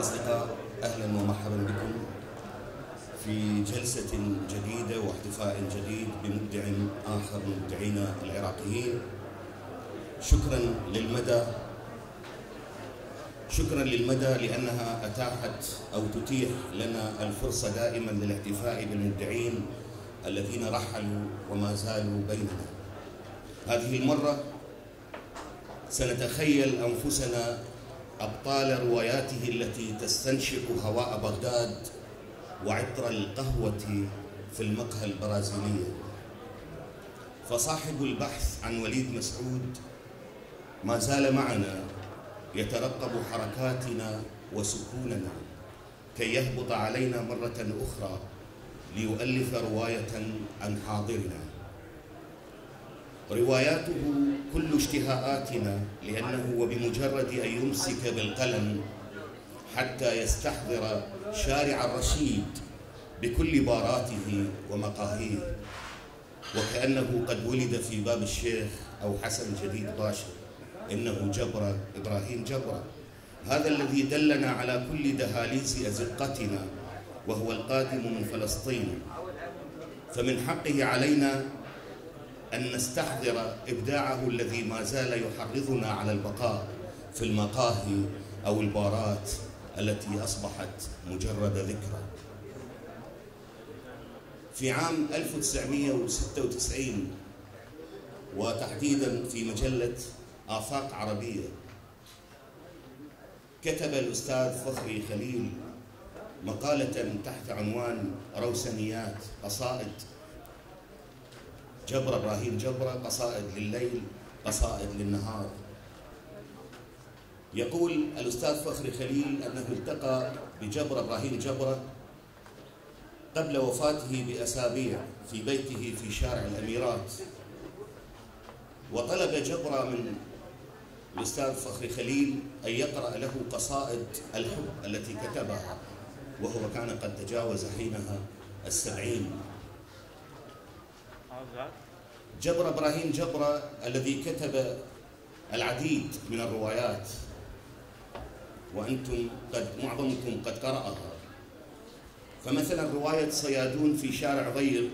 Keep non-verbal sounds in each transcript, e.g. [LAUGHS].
أصدقاء أهلا ومرحبا بكم في جلسة جديدة واحتفاء جديد بمبدع آخر من مبدعينا العراقيين. شكرا للمدى شكرا للمدى لأنها أتاحت أو تتيح لنا الفرصة دائما للاحتفاء بالمبدعين الذين رحلوا وما زالوا بيننا. هذه المرة سنتخيل أنفسنا أبطال رواياته التي تستنشق هواء بغداد وعطر القهوة في المقهى البرازيلية. فصاحب البحث عن وليد مسعود ما زال معنا يترقب حركاتنا وسكوننا كي يهبط علينا مرة أخرى ليؤلف رواية عن حاضرنا. رواياته كل اشتهاءاتنا لأنه وبمجرد أن يمسك بالقلم حتى يستحضر شارع الرشيد بكل باراته ومقاهيه. وكأنه قد ولد في باب الشيخ أو حسن جديد باشا. إنه جبرة إبراهيم جبرة هذا الذي دلنا على كل دهاليز أزقتنا وهو القادم من فلسطين. فمن حقه علينا أن نستحضر إبداعه الذي ما زال يحرضنا على البقاء في المقاهي أو البارات التي أصبحت مجرد ذكرى. في عام 1996 وتحديدا في مجلة آفاق عربية كتب الأستاذ فخري خليل مقالة تحت عنوان روسنيات قصائد جبر إبراهيم جبره قصائد لليل قصائد للنهار. يقول الأستاذ فخري خليل أنه التقى بجبر إبراهيم جبره قبل وفاته بأسابيع في بيته في شارع الأميرات. وطلب جبره من الأستاذ فخري خليل أن يقرأ له قصائد الحب التي كتبها وهو كان قد تجاوز حينها السبعين. جبر إبراهيم جبره الذي كتب العديد من الروايات. وأنتم قد معظمكم قد قرأها. فمثلا رواية صيادون في شارع ضيق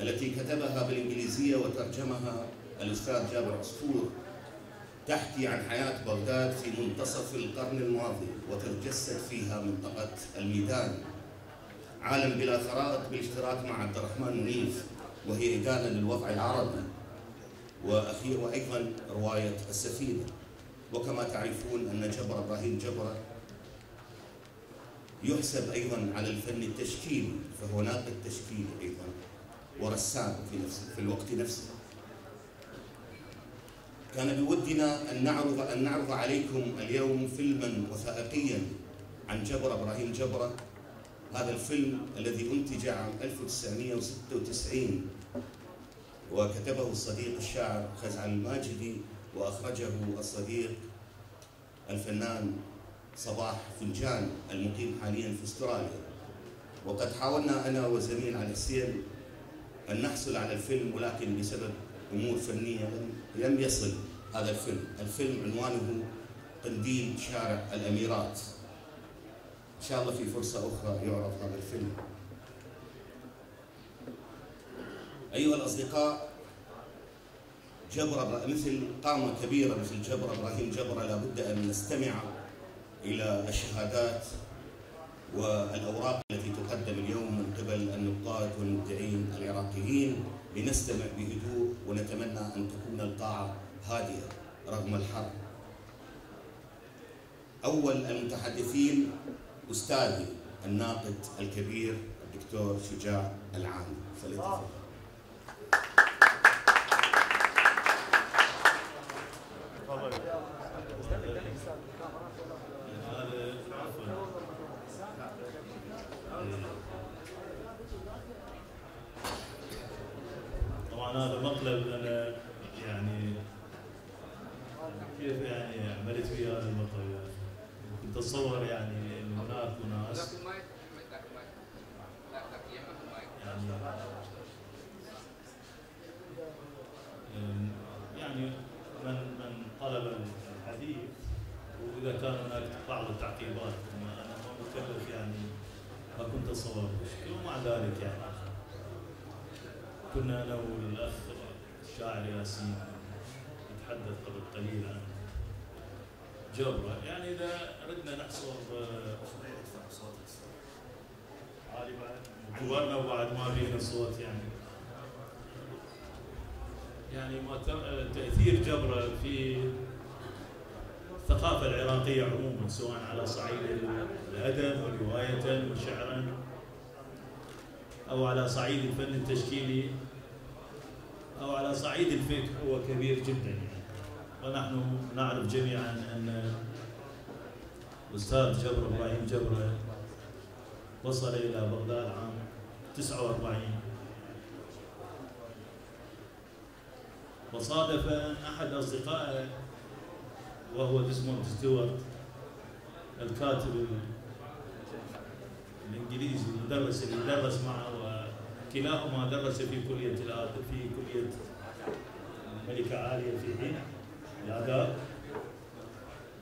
التي كتبها بالإنجليزية وترجمها الأستاذ جابر عصفور تحكي عن حياة بغداد في منتصف القرن الماضي وتتجسد فيها منطقة الميدان. عالم بلا خرائط بالاشتراك مع عبد الرحمن منيف. وهي إدانة للوضع العربي. وأخير وأيضا رواية السفينة. وكما تعرفون أن جبر إبراهيم جبرة يحسب أيضا على الفن التشكيلي فهو ناقد تشكيلي أيضا ورسام في نفسه في الوقت نفسه. كان بودنا أن نعرض أن نعرض عليكم اليوم فيلما وثائقيا عن جبر إبراهيم جبرة هذا الفيلم الذي أنتج عام 1996 وكتبه الصديق الشاعر خزعل الماجدي وأخرجه الصديق الفنان صباح فنجان المقيم حاليا في أستراليا. وقد حاولنا أنا وزميل علي حسين أن نحصل على الفيلم ولكن بسبب أمور فنية لم يصل هذا الفيلم. الفيلم عنوانه قنديل شارع الأميرات. إن شاء الله في فرصة أخرى يعرض هذا الفيلم. أيها الأصدقاء جبر مثل قامة كبيرة مثل جبر إبراهيم جبرة لابد أن نستمع إلى الشهادات والأوراق التي تقدم اليوم من قبل النقاد والمبدعين العراقيين. لنستمع بهدوء ونتمنى أن تكون القاعة هادئة رغم الحر. أول المتحدثين أستاذي الناقد الكبير الدكتور شجاع العامي فليتفضل طبعا هذا مقلب أنا يعني كيف يعني عملت ويا هذا المقلب يعني كنت اتصور يعني انه هناك ناس يعني يعني من من طلب الحديث واذا كان هناك بعض التعقيبات تتصورش ومع ذلك يعني كنا أنا والأخ الشاعر ياسين نتحدث قبل قليل عن جبرة يعني إذا ردنا نحصر آه، عالي بعد. كبرنا وبعد ما بينا صوت يعني. يعني ما ت- تأثير جبرة في الثقافة العراقية عموما سواء على صعيد الأدب ورواية وشعرا أو على صعيد الفن التشكيلي أو على صعيد الفكر هو كبير جدا يعني. ونحن نعرف جميعا أن الاستاذ جبر إبراهيم جبره وصل إلى بغداد عام 49 وصادف ان أحد أصدقائه وهو ديسموند ستيوارت الكاتب ال- الإنجليزي المدرس اللي درس معه وكلاهما درس في كلية في كلية الملكه عالية في حين الاداب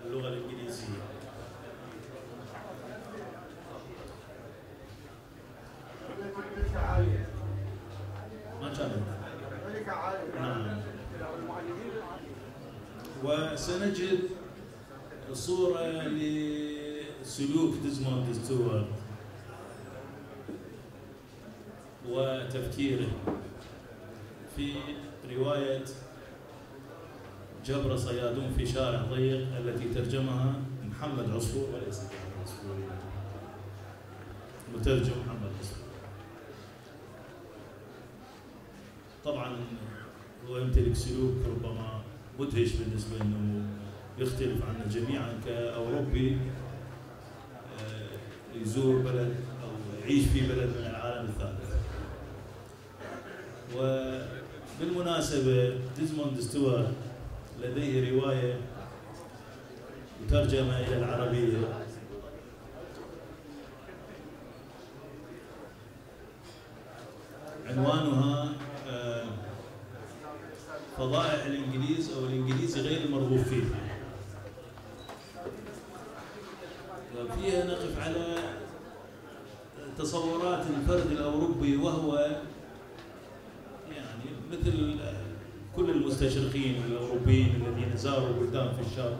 اللغة الإنجليزية. ما كانت ملكة عالية. نعم. وسنجد صورة لسلوك ديزموند ستيوارت وتفكيره في رواية جبر صيادون في شارع ضيق التي ترجمها محمد عصفور. وليس عصفور. مترجم محمد عصفور. طبعا هو يمتلك سلوك ربما مدهش بالنسبة إنه يختلف عنا جميعا كأوروبي آه، يزور بلد أو يعيش في بلد من العالم الثالث. وبالمناسبة ديزموند ستيوارت لديه رواية مترجمه إلى العربية عنوانها آه، فضائح الانجليز أو الانجليزي غير المرغوب فيه. وفيها نقف على تصورات الفرد الاوروبي وهو يعني مثل كل المستشرقين الاوروبيين الذين زاروا الشرق.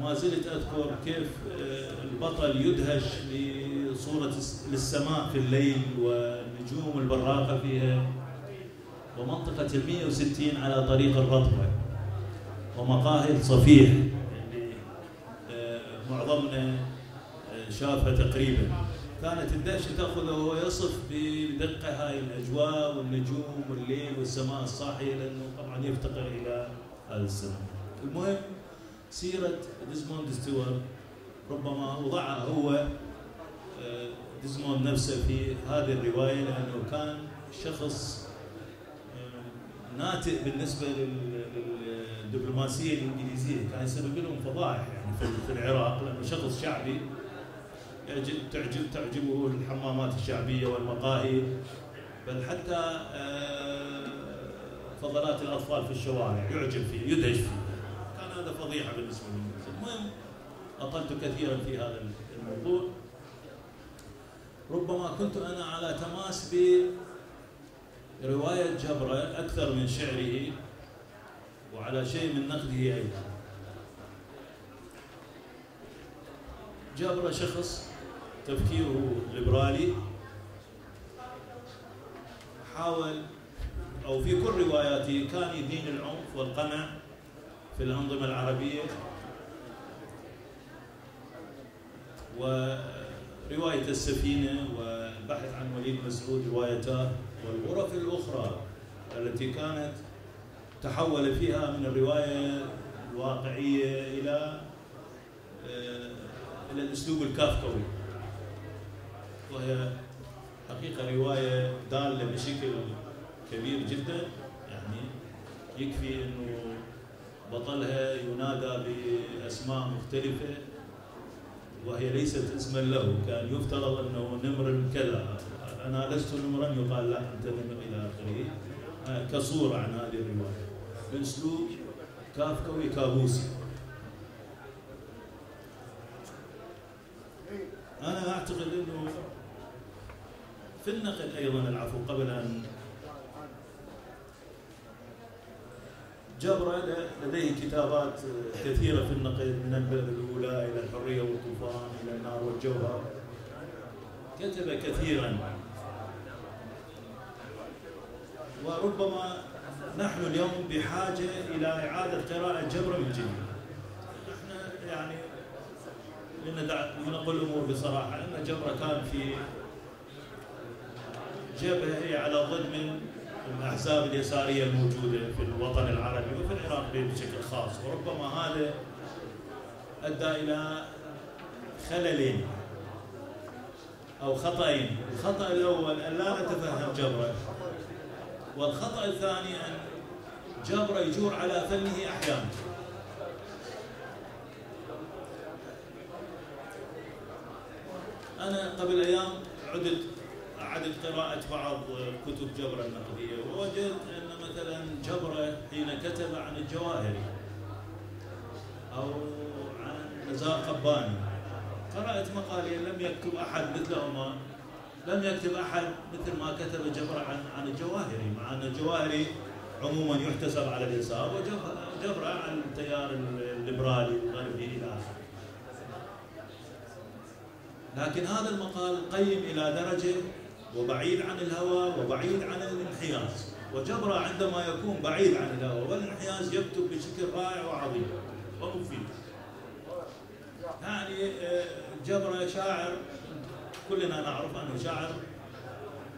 وما زلت أذكر كيف آه، البطل يدهش لصوره الس- للسماء في الليل والنجوم البراقة فيها. ومنطقة ال 160 على طريق الرطبة ومقاهي صفيح اللي آه، معظمنا آه، شافها تقريبا. كانت الدهشة تأخذه وهو يصف بدقة هاي الأجواء والنجوم والليل والسماء الصاحية لأنه طبعا يفتقر إلى هذا المهم سيرة ديزموند ستيوارت ربما وضعها هو آه، ديزموند نفسه في هذه الرواية لأنه كان شخص ناتئ بالنسبة لل- للدبلوماسية الإنجليزية. كان يسبب لهم فضائح يعني في- العراق لأنه شخص شعبي تعجب تعجبه الحمامات الشعبية والمقاهي. بل حتى آه، فضلات الأطفال في الشوارع يعجب فيه يدهش فيه. كان هذا فضيحة بالنسبة للانجليز المهم أطلت كثيرا في هذا الموضوع. ربما كنت أنا على تماس ب رواية جبرة أكثر من شعره وعلى شيء من نقده أيضا. جبرة شخص تفكيره ليبرالي حاول أو في كل رواياته كان يدين العنف والقمع في الأنظمة العربية. ورواية السفينة والبحث عن وليد مسعود روايتاه والغرف الأخرى التي كانت تحول فيها من الرواية الواقعية إلى آه، إلى الأسلوب الكافكوي. وهي حقيقة رواية دالة بشكل كبير جدا. يعني يكفي أنه بطلها ينادى بأسماء مختلفة وهي ليست اسما له. كان يفترض أنه نمر كذا أنا لست نمرا يقال لا أنت نمر إلى آخره. آه، كصورة عن هذه الرواية. بأسلوب كافكوي كابوسي. أنا أعتقد إنه في النقل أيضا العفو قبل أن جبر لديه كتابات كثيرة في النقل من البلد الأولى إلى الحرية والطوفان إلى النار والجوهر كتب كثيرا وربما نحن اليوم بحاجة إلى إعادة قراءة جبر من جديد. إحنا يعني لنقول الأمور بصراحة أن جبر كان في جبهة على من الأحزاب اليسارية الموجودة في الوطن العربي وفي العراق بشكل خاص وربما هذا أدى إلى خلل أو خطأين، الخطأ الأول أن لا نتفهم جبرة والخطأ الثاني أن جبر يجور على فنه أحيانا. أنا قبل أيام عدت أعدت قراءة بعض كتب جبرة النقدية. ووجدت أن مثلا جبرة حين كتب عن الجواهري أو عن نزار قباني قرأت مقالين لم يكتب أحد مثلهما. لم يكتب أحد مثل ما كتب جبرة عن عن الجواهري مع أن الجواهري عموما يحتسب على اليسار وجبرة عن التيار الليبرالي الغربي إلى آخره. لكن هذا المقال قيم إلى درجة وبعيد عن الهوى وبعيد عن الانحياز. وجبرة عندما يكون بعيد عن الهوى والانحياز يكتب بشكل رائع وعظيم ومفيد. يعني جبرة شاعر. كلنا نعرف أنه شاعر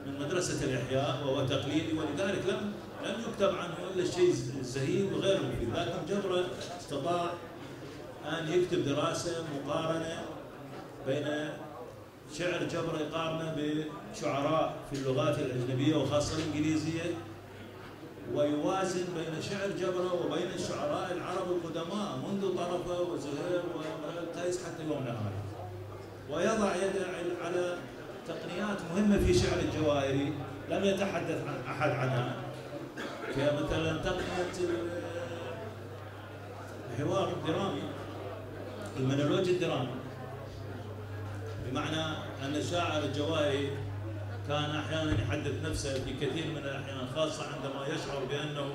من مدرسة الإحياء وهو تقليدي ولذلك لم لم يكتب عنه إلا الشيء الزهيد وغير مفيد. لكن جبرة استطاع أن يكتب دراسة مقارنة بين شعر جبر يقارنه بشعراء في اللغات الأجنبية وخاصة الإنجليزية ويوازن بين شعر جبرة وبين الشعراء العرب القدماء منذ طرفة وزهير وقيس حتى يومنا هذا ويضع يده على تقنيات مهمة في شعر الجواهري لم يتحدث عن أحد عنها كمثلا تقنية الحوار الدرامي المونولوج الدرامي. بمعنى أن الشاعر الجواهري كان أحيانا يحدث نفسه في كثير من الأحيان خاصة عندما يشعر بأنه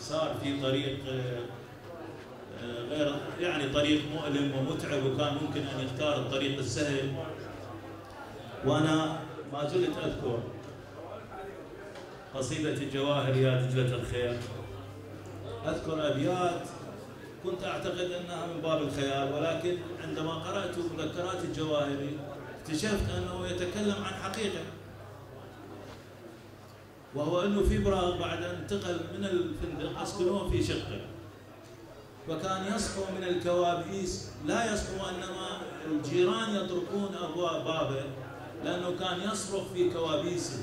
صار في طريق غير يعني طريق مؤلم ومتعب وكان ممكن أن يختار الطريق السهل. وأنا ما زلت أذكر قصيدة الجواهر يا دجله الخير. أذكر أبيات كنت أعتقد أنها من باب الخيال ولكن عندما قرأت مذكرات الجواهري اكتشفت أنه يتكلم عن حقيقة. وهو أنه في براغ بعد أن انتقل من الفندق اسكنوه في شقة. وكان يصحو من الكوابيس لا يصحو أنما الجيران يطرقون أبواب بابه لأنه كان يصرخ في كوابيسه.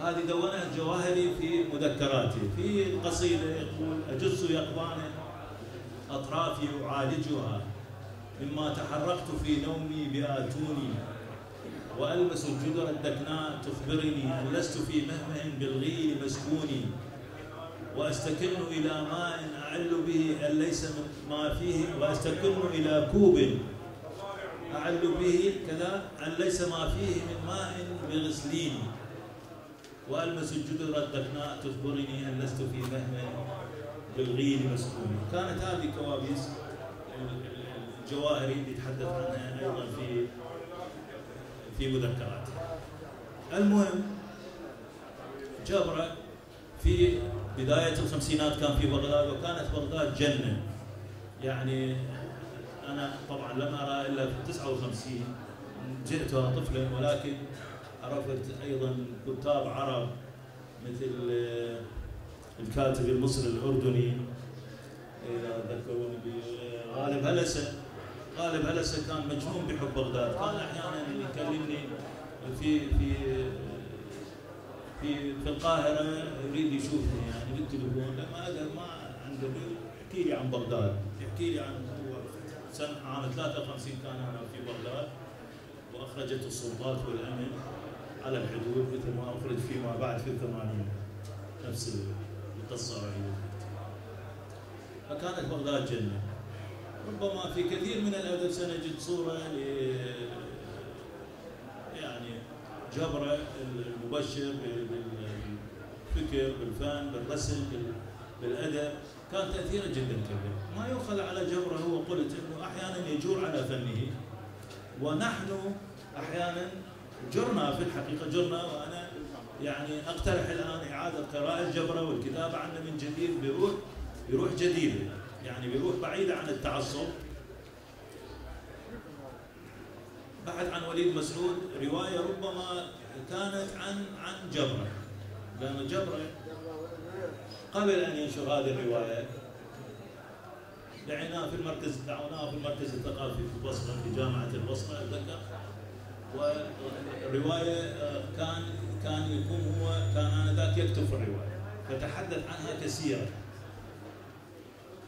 هذه دونها الجواهري في مذكراته. في القصيدة يقول أجز يقظان أطرافي أعالجها مما تحركت في نومي بآتوني وألمس الجدر الدكناء تخبرني أن لست في مهمه بالغيل مسكوني وأستكن إلى ماء أعل به أن ليس ما فيه وأستكن إلى كوب أعل به كذا أن ليس ما فيه من ماء بغسليني والمس الجدر الدكناء تخبرني أن لست في مهما بالغيل مسكون كانت هذه كوابيس الجواهري اللي يتحدث عنها أيضا في في مذكراته المهم جبرة في بداية الخمسينات كان في بغداد وكانت بغداد جنة. يعني أنا طبعا لم أرى إلا في 59 جئتها طفلا ولكن عرفت أيضا كتاب عرب مثل الكاتب المصري الأردني إذا ذكروني غالب هلسة. غالب هلسة كان مجنون بحب بغداد. كان أحيانا يكلمني في في في في القاهرة يريد يشوفني يعني بالتليفون. لما أقدر ما عنده يحكي لي عن بغداد. يحكي لي عن سنة عام 53 كان أنا في بغداد وأخرجت السلطات والأمن. على الحدود مثل ما أخرج فيما بعد في الثمانينات نفس القصة فكانت بغداد جنة ربما في كثير من الأدب سنجد صورة ل يعني جبره المبشر بالفكر بالفن بالرسم بال- بالأدب. كان تأثيره جدا كبير. ما يؤخذ على جبره هو قلت إنه أحيانا يجور على فنه. ونحن أحيانا جرنا في الحقيقة جرنا وأنا يعني أقترح الآن إعادة قراءة جبره والكتابه عنه من جديد بروح بروح جديده يعني بروح بعيده عن التعصب. بحث عن وليد مسعود رواية ربما كانت عن عن جبره لأن جبره قبل أن ينشر هذه الرواية دعيناه في المركز دعوناه في المركز الثقافي في البصره في جامعة البصره اتذكر والرواية آه، كان كان يكون هو كان آنذاك يكتب في الرواية فتحدث عنها كثيرا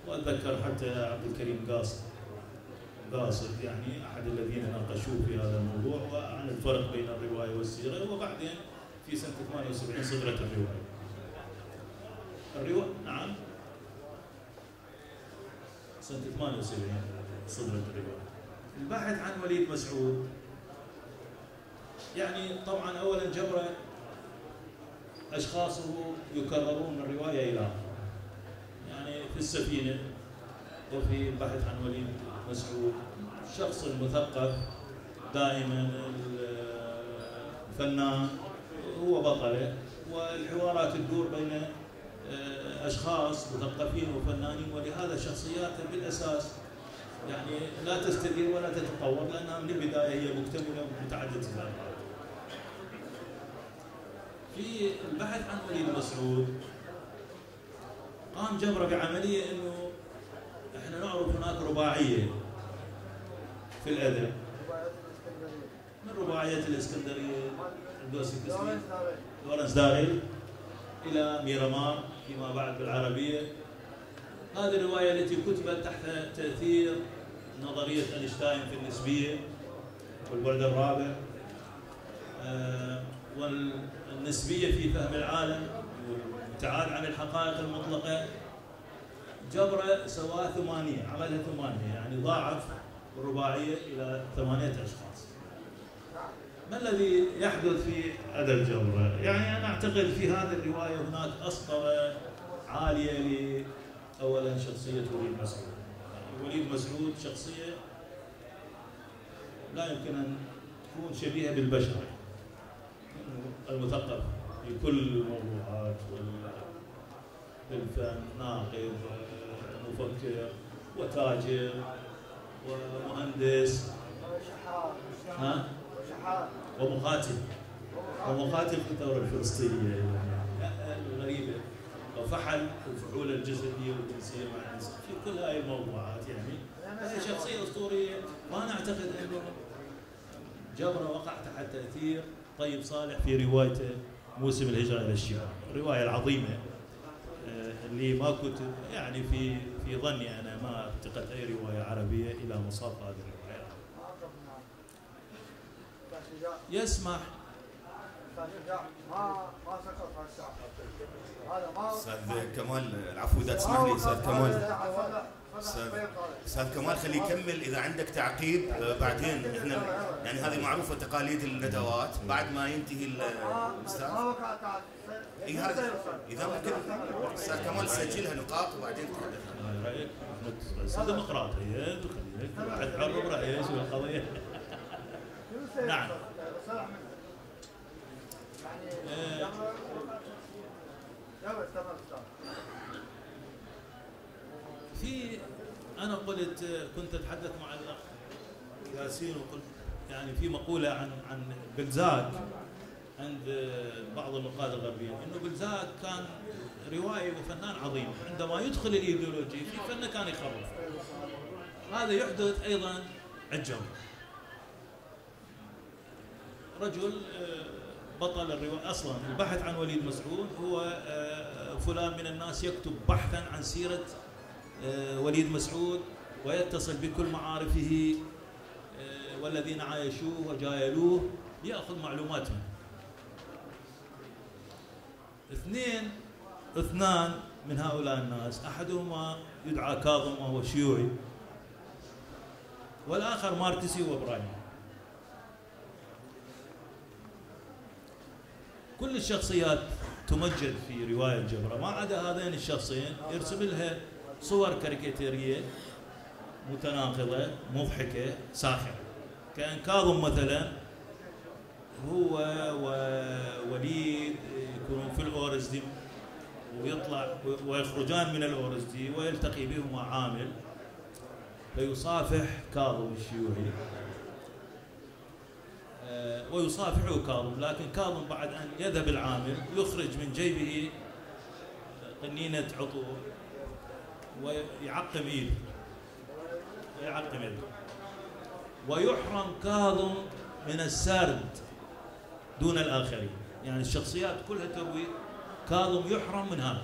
وأتذكر حتى عبد الكريم قاصد قاصد يعني أحد الذين ناقشوه في هذا الموضوع وعن الفرق بين الرواية والسيرة وبعدين في سنة 78 صدرت الرواية. الروايه نعم سنة 78 صدرت الرواية. البحث عن وليد مسعود يعني طبعا اولا جبره أشخاصه يكررون من روايه إلى أخرى. يعني في السفينة وفي البحث عن وليد مسعود الشخص المثقف دائما الفنان هو بطله والحوارات تدور بين آه، أشخاص مثقفين وفنانين ولهذا شخصياته بالأساس يعني لا تستدير ولا تتطور لأنها من البداية هي مكتملة ومتعددة الالقاب. في البحث عن وليد مسعود قام جبره بعملية إنه إحنا نعرف هناك رباعية في الادب من رباعية الإسكندرية؟ الدوسي الكسري لورنس داري إلى ميرامار فيما بعد بالعربية. هذه الرواية التي كتبت تحت تأثير نظرية أينشتاين في النسبية والبعد الرابع. آه، والنسبيه في فهم العالم والابتعاد عن الحقائق المطلقة جبرة سواه ثمانية عملها ثمانية يعني ضاعف الرباعيه إلى ثمانية أشخاص. ما الذي يحدث في ادب جبرة؟ يعني أنا أعتقد في هذه الرواية هناك أسطرة عالية ل اولا شخصية وليد مسعود. يعني وليد مسعود شخصية لا يمكن أن تكون شبيهة بالبشر. المثقف في كل الموضوعات وال بالفن ناقد ومفكر وتاجر ومهندس. ها؟ ومقاتل ومقاتل في الثورة الفلسطينية الغريبه وفحل الفحول الجسدية والجنسية مع الانسان في كل هاي الموضوعات يعني. هذه شخصية أسطورية. وأنا اعتقد إنه جبرة وقع تحت تأثير طيب صالح في روايته موسم الهجرة إلى الشمال. الروايه العظيمة. آه، اللي ما كنت يعني في في ظني أنا ما ارتقت أي رواية عربية إلى مصاف هذه الرواية. يسمح. أستاذ كمال العفو إذا تسمح لي أستاذ كمال. أستاذ كمال خليه يكمل إذا عندك تعقيب آه، بعدين إحنا يعني هذه معروفة تقاليد الندوات بعد ما ينتهي ال- الأستاذ إذا ممكن أستاذ كمال سجلها نقاط وبعدين تحدث رايك؟ ديمقراطيه واحد حر برايه شو القضية نعم. آه. يعني يلا استمر استمر في أنا قلت كنت أتحدث مع الأخ ياسين وقلت يعني في مقولة عن عن بلزاك عند بعض النقاد الغربيين إنه بلزاك كان روائي وفنان عظيم. عندما يدخل الإيديولوجي في فنه كان يخرف. هذا يحدث أيضا عند رجل آه، بطل الرواية أصلا البحث عن وليد مسعود هو آه، فلان من الناس يكتب بحثا عن سيرة آه، وليد مسعود ويتصل بكل معارفه آه، والذين عايشوه وجايلوه يأخذ معلومات منه اثنين اثنان من هؤلاء الناس أحدهما يدعى كاظم وهو شيوعي والآخر مارتسي وإبراهيم كل الشخصيات تمجد في رواية الجبرة. ما عدا هذين الشخصين يرسم لها صور كاريكاتيرية متناقضة مضحكة ساخرة. كان كاظم مثلا هو ووليد يكونون في الأورزدي ويطلع ويخرجان من الأورزدي ويلتقي بهما عامل فيصافح كاظم الشيوعي. آه، ويصافحه كاظم لكن كاظم بعد أن يذهب العامل يخرج من جيبه قنينة عطور. ويعقم إيده ويعقم إيده ويحرم كاظم من السرد دون الآخرين. يعني الشخصيات كلها تروي كاظم يحرم من هذا.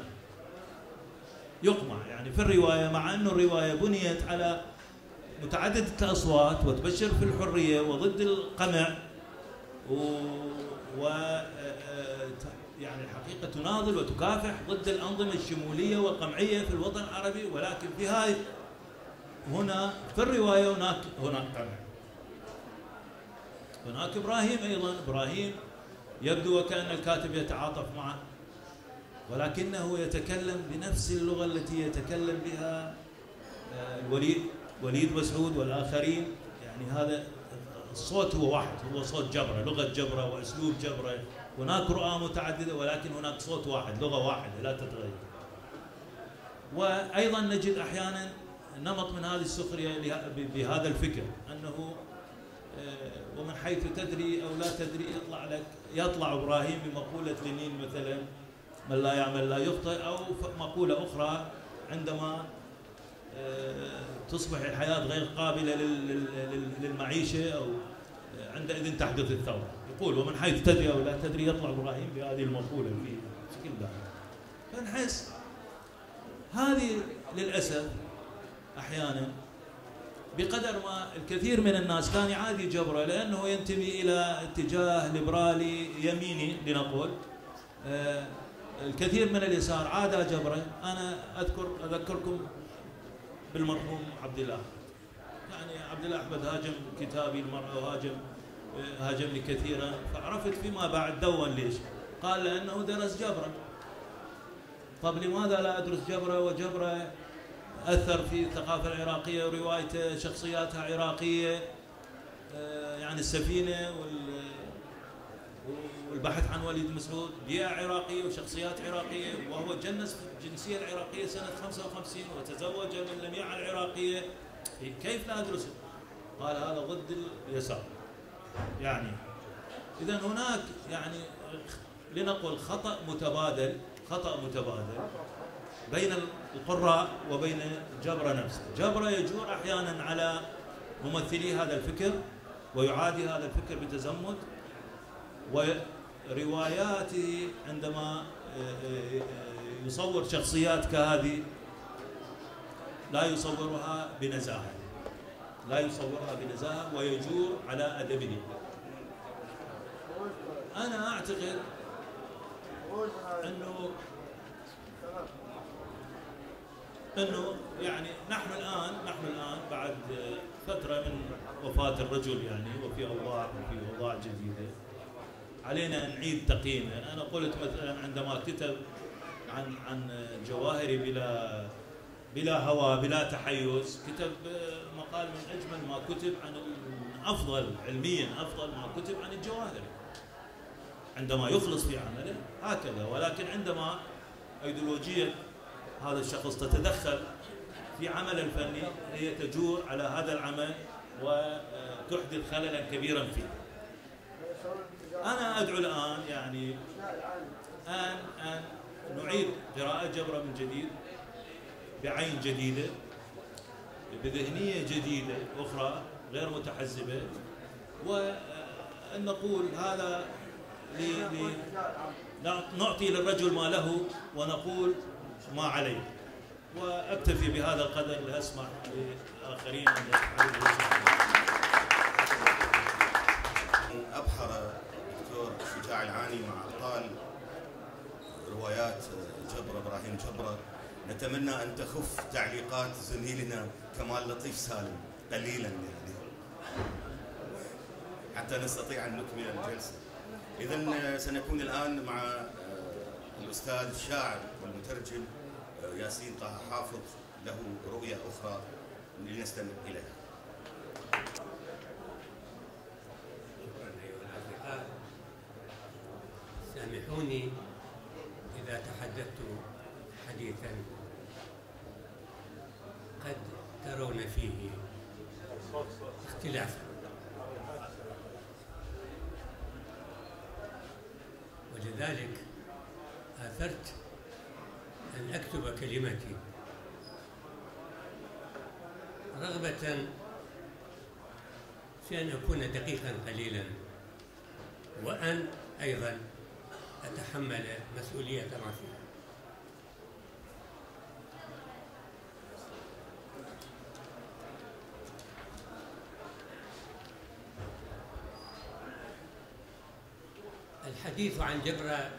يقمع. يعني في الرواية مع أن الرواية بنيت على متعددة الأصوات وتبشر في الحرية وضد القمع و, و يعني الحقيقة تناضل وتكافح ضد الأنظمة الشمولية والقمعية في الوطن العربي ولكن في هاي هنا في الرواية هناك هناك قمع هناك إبراهيم أيضا إبراهيم يبدو وكأن الكاتب يتعاطف معه ولكنه يتكلم بنفس اللغة التي يتكلم بها الوليد وليد مسعود والآخرين. يعني هذا الصوت هو واحد هو صوت جبرة لغة جبرة وأسلوب جبرة. هناك رؤى متعددة ولكن هناك صوت واحد لغة واحدة لا تتغير. وأيضا نجد أحيانا نمط من هذه السخرية بهذا الفكر أنه ومن حيث تدري أو لا تدري يطلع لك يطلع إبراهيم بمقولة لينين مثلا من لا يعمل لا يخطئ أو مقولة أخرى عندما تصبح الحياة غير قابلة للمعيشة أو عندئذ تحدث الثورة. يقول ومن حيث تدري أو لا تدري يطلع إبراهيم بهذه المقولة في شكل فنحس هذه للأسف أحيانا بقدر ما الكثير من الناس كان يعادي جبرة لأنه ينتمي إلى اتجاه ليبرالي يميني لنقول آه الكثير من اليسار عادى جبرة. أنا أذكر أذكركم بالمرحوم عبد الله. يعني عبد الله أحمد هاجم كتابي المرأة وهاجم هاجمني كثيرا فعرفت فيما بعد دون ليش. قال لأنه درس جبرة. طب لماذا لا أدرس جبرة؟ وجبرة أثر في الثقافة العراقية وروايته شخصياتها عراقية يعني السفينة والبحث عن وليد مسعود. بيئة عراقية وشخصيات عراقية وهو جنس الجنسية العراقية سنة 55 وتزوج من لميعة العراقية. كيف لا أدرسه؟ قال هذا ضد اليسار. يعني. إذا هناك يعني لنقل خطأ متبادل خطأ متبادل بين القراء وبين جبرة نفسه. جبرة يجور أحيانا على ممثلي هذا الفكر ويعادي هذا الفكر بتزمت ورواياته عندما يصور شخصيات كهذه لا يصورها بنزاهة. لا يصورها بنزاهة ويجور على أدبه. أنا أعتقد أنه أنه يعني نحن الان نحن الآن بعد فترة من وفاة الرجل يعني وفي اوضاع وفي أوضاع جديدة. علينا أن نعيد تقييمه، أنا قلت مثلا عندما كتب عن عن جواهري بلا بلا هوى بلا تحيز كتب مقال من أجمل ما كتب عن أفضل علميا أفضل ما كتب عن الجواهري عندما يخلص في عمله هكذا. ولكن عندما ايديولوجيه هذا الشخص تتدخل في عمل الفني هي تجور على هذا العمل وتحدث خللا كبيرا فيه. أنا أدعو الآن يعني ان أن نعيد قراءة جبرة من جديد بعين جديدة. بذهنية جديدة أخرى غير متحزبة وأن نقول هذا نعطي للرجل ما له ونقول ما عليه. وأكتفي بهذا القدر لاسمح لآخرين أبحر الدكتور شجاع العاني مع أبطال روايات جبر إبراهيم جبره نتمنى أن تخف تعليقات زميلنا كمال لطيف سالم قليلا يعني. حتى نستطيع أن نكمل الجلسة. إذا سنكون الآن مع آه، الأستاذ الشاعر والمترجم آه، ياسين طه حافظ له رؤية أخرى لنستمع إليها. سامحوني إذا تحدثت حديثا قد ترون فيه اختلافا ولذلك آثرت أن أكتب كلمتي رغبة في أن أكون دقيقا قليلا وأن أيضا أتحمل مسؤولية ما الحديث عن جبرة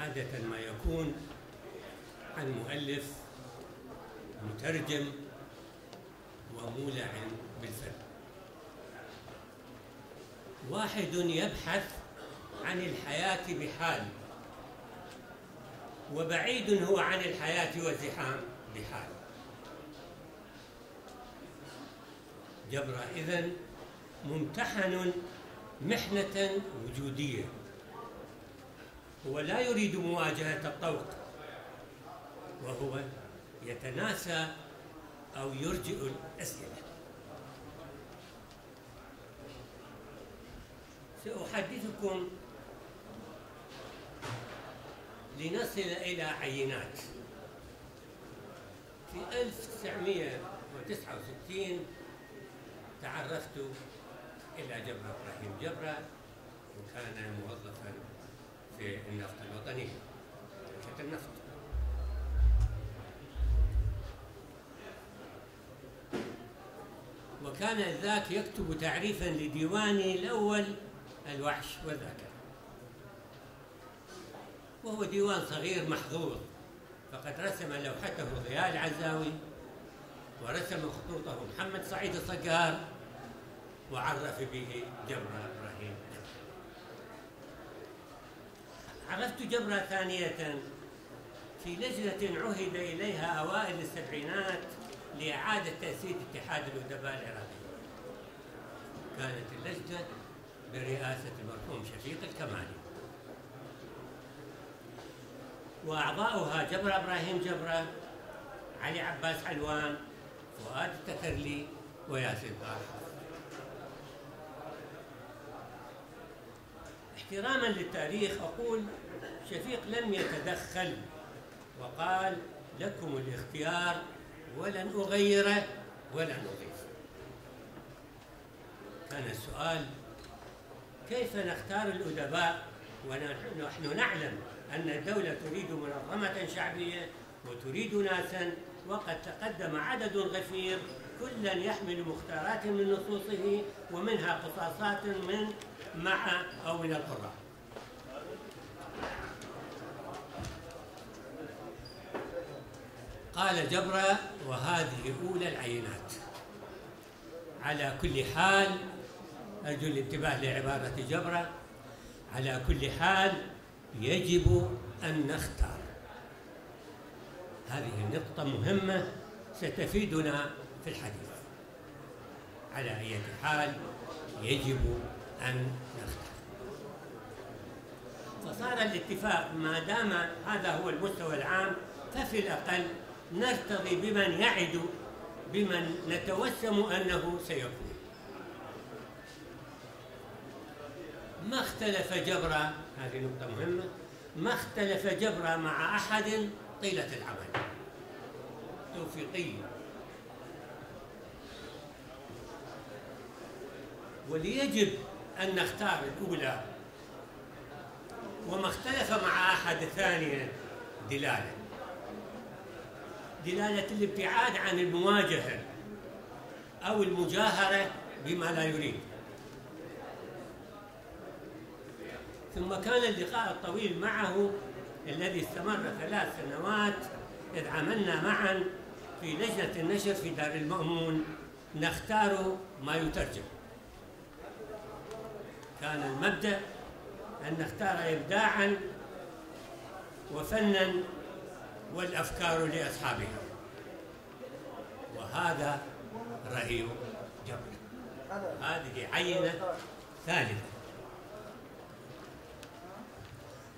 عادة ما يكون عن مؤلف مترجم ومولع بالفن. واحد يبحث عن الحياة بحال وبعيد هو عن الحياة والزحام بحال. جبرة إذن ممتحن محنة وجودية. هو لا يريد مواجهة الطوق وهو يتناسى أو يرجئ الأسئلة. سأحدثكم لنصل إلى عينات. في 1969 تعرفت إلى جبر إبراهيم جبرة وكان موظفا في النفط الوطني. شركة النفط. وكان ذاك يكتب تعريفا لديواني الأول الوحش والذاكرة وهو ديوان صغير محظوظ فقد رسم لوحته ضياء العزاوي ورسم خطوطه محمد سعيد الصقار. وعرف به جبر إبراهيم. عرفت جبرة ثانية في لجنة عهد إليها أوائل السبعينات لإعادة تأسيس اتحاد الأدباء العراقي كانت اللجنة برئاسة المرحوم شفيق الكمالي. وأعضاؤها جبر إبراهيم جبرة علي عباس حلوان فؤاد التكرلي وياسر طه احتراما للتاريخ أقول شفيق لم يتدخل وقال لكم الاختيار ولن أغيره ولن أضيف كان السؤال كيف نختار الأدباء ونحن نعلم أن الدولة تريد منظمة شعبية وتريد ناسا وقد تقدم عدد غفير كلا يحمل مختارات من نصوصه ومنها قصاصات من مع أو من القراء. قال جبرة وهذه أولى العينات. على كل حال أرجو الانتباه لعبارة جبرة على كل حال يجب أن نختار. هذه النقطة مهمة. ستفيدنا في الحديث. على أي حال يجب أن نختار فصار الاتفاق ما دام هذا هو المستوى العام ففي الأقل نرتضي بمن يعد بمن نتوسم أنه سيكون. ما اختلف جبرة هذه نقطة مهمة ما اختلف جبرة مع أحد طيلة العمل. توفيقية وليجب أن نختار الأولى. وما اختلف مع أحد الثانية دلالة. دلالة الابتعاد عن المواجهة أو المجاهرة بما لا يريد. ثم كان اللقاء الطويل معه الذي استمر ثلاث سنوات إذ عملنا معا في لجنة النشر في دار المأمون نختار ما يترجم. كان المبدأ أن نختار إبداعا وفنا والأفكار لأصحابها. وهذا رأي جبر. هذه عينة ثالثة.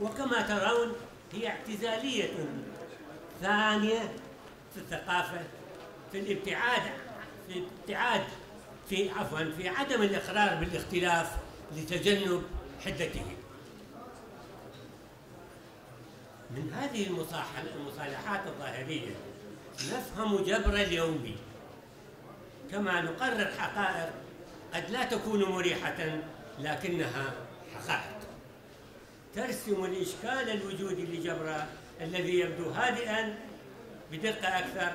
وكما ترون هي اعتزالية ثانية الثقافة في الابتعاد في الابتعاد في عفوا في عدم الإقرار بالاختلاف لتجنب حدته. من هذه المصالحات الظاهرية نفهم جبر اليوم. كما نقرر حقائق قد لا تكون مريحة لكنها حقائق. ترسم الإشكال الوجودي لجبر الذي يبدو هادئا بدقة أكثر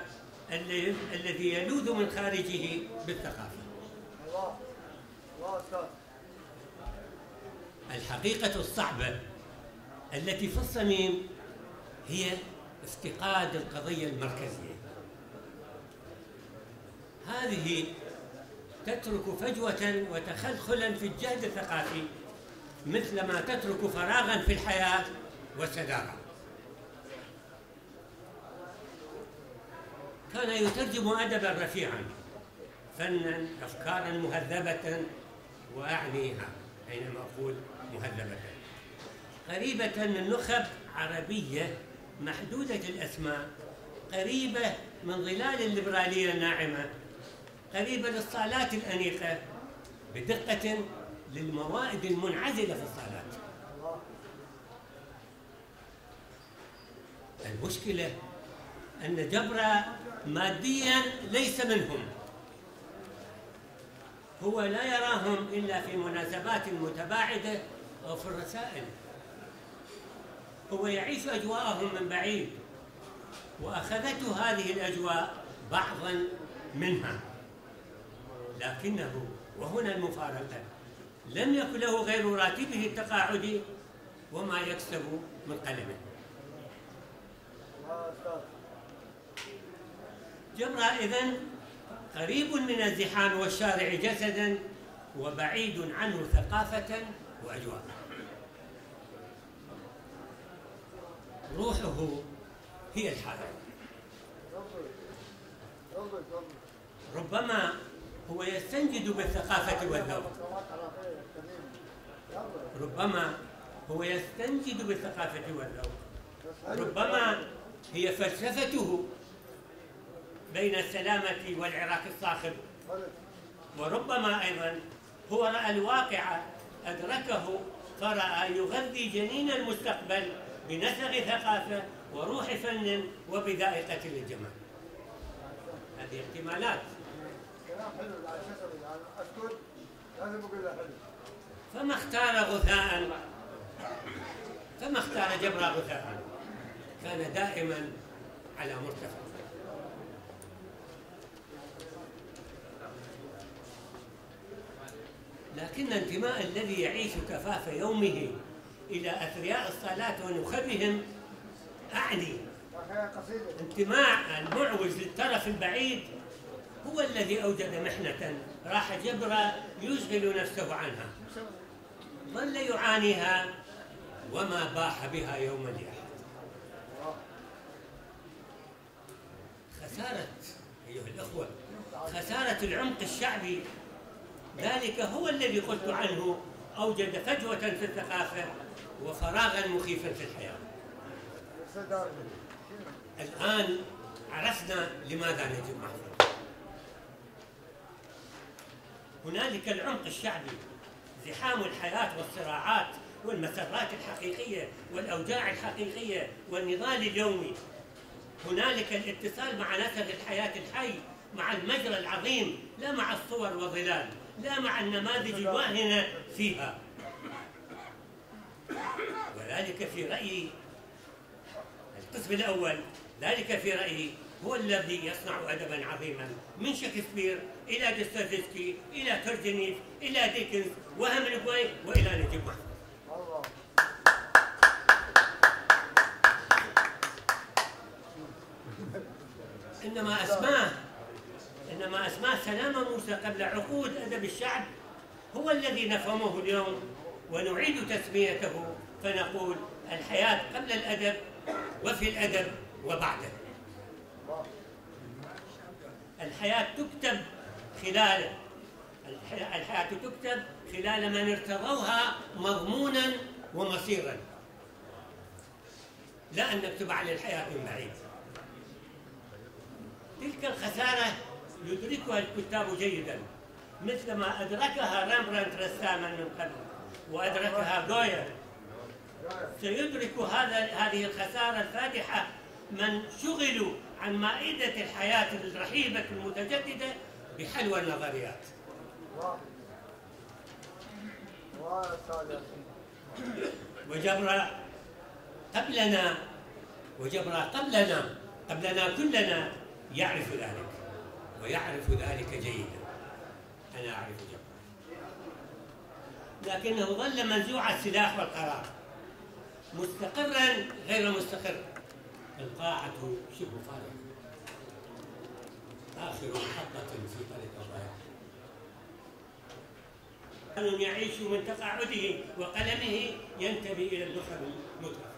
الذي يلوذ من خارجه بالثقافة. الحقيقة الصعبة التي في الصميم هي افتقاد القضية المركزية. هذه تترك فجوة وتخلخلا في الجهد الثقافي مثلما تترك فراغا في الحياة والسدارة كان يترجم أدبا رفيعا فنا أفكارا مهذبة وأعنيها حينما أقول مهذبة. قريبة من نخب عربية محدودة الأسماء قريبة من ظلال الليبرالية الناعمة قريبة للصالات الأنيقة بدقة للموائد المنعزلة في الصالات. المشكلة أن جبر ماديا ليس منهم. هو لا يراهم إلا في مناسبات متباعدة أو في الرسائل. هو يعيش أجواءهم من بعيد وأخذته هذه الأجواء بعضا منها. لكنه وهنا المفارقة لم يكن له غير راتبه التقاعدي وما يكسب من قلمه. جبرة إذن قريب من الزحام والشارع جسدا وبعيد عنه ثقافة وأجواء. روحه هي الحاضر ربما هو يستنجد بالثقافة والذوق. ربما هو يستنجد بالثقافة والذوق. ربما هي فلسفته بين السلامة والعراق الصاخب. وربما أيضا هو رأى الواقع أدركه فرأى يغذي جنين المستقبل بنسغ ثقافة وروح فن وبذائقة للجمال هذه احتمالات. كلام حلو اسكت لازم حلو فما اختار غثاء؟ فما اختار جبر غثاء؟ كان دائما على مرتفع. لكن انتماء الذي يعيش كفاف يومه إلى أثرياء الصلاة ونخبهم أعني. انتماع المعوج للطرف البعيد هو الذي أوجد محنة راح جبر يشغل نفسه عنها. ظل يعانيها وما باح بها يوما لأحد خسارة أيها الأخوة خسارة العمق الشعبي ذلك هو الذي قلت عنه أوجد فجوة في الثقافة وفراغا مخيفا في الحياة. الآن عرفنا لماذا نجيب محفوظ هنالك العمق الشعبي زحام الحياة والصراعات والمسرات الحقيقية والأوجاع الحقيقية والنضال اليومي. هنالك الاتصال مع نسق الحياة الحي مع المجرى العظيم لا مع الصور والظلال. لا مع النماذج الواهنة فيها. وذلك في رأيي القسم الأول ذلك في رأيي هو الذي يصنع أدبا عظيما من شكسبير إلى دوستويفسكي إلى تورجنيف إلى ديكنز وهملغواي وإلى نجيب محفوظ إنما أسماه أن ما أسماه سلام موسى قبل عقود أدب الشعب هو الذي نفهمه اليوم ونعيد تسميته فنقول الحياة قبل الأدب وفي الأدب وبعده. الحياة تكتب خلال الحياة تكتب خلال من ارتضوها مضمونا ومصيرا لا أن نكتب عن الحياة من بعيد. تلك الخسارة يدركها الكتاب جيدا مثل ما أدركها رامبراند رساما من قبل وأدركها جويا سيدرك هذا هذه الخسارة الفادحة من شغلوا عن مائدة الحياة الرحيبة المتجددة بحلوى النظريات. وجبر قبلنا وجبر قبلنا قبلنا كلنا يعرف ذلك ويعرف ذلك جيدا. أنا أعرف جبر لكنه ظل منزوع السلاح والقرار. مستقرا غير مستقر. القاعة شبه فارغة. آخر محطة في طريق الضياع. يعيش من تقاعده وقلمه ينتمي إلى النخب المترفة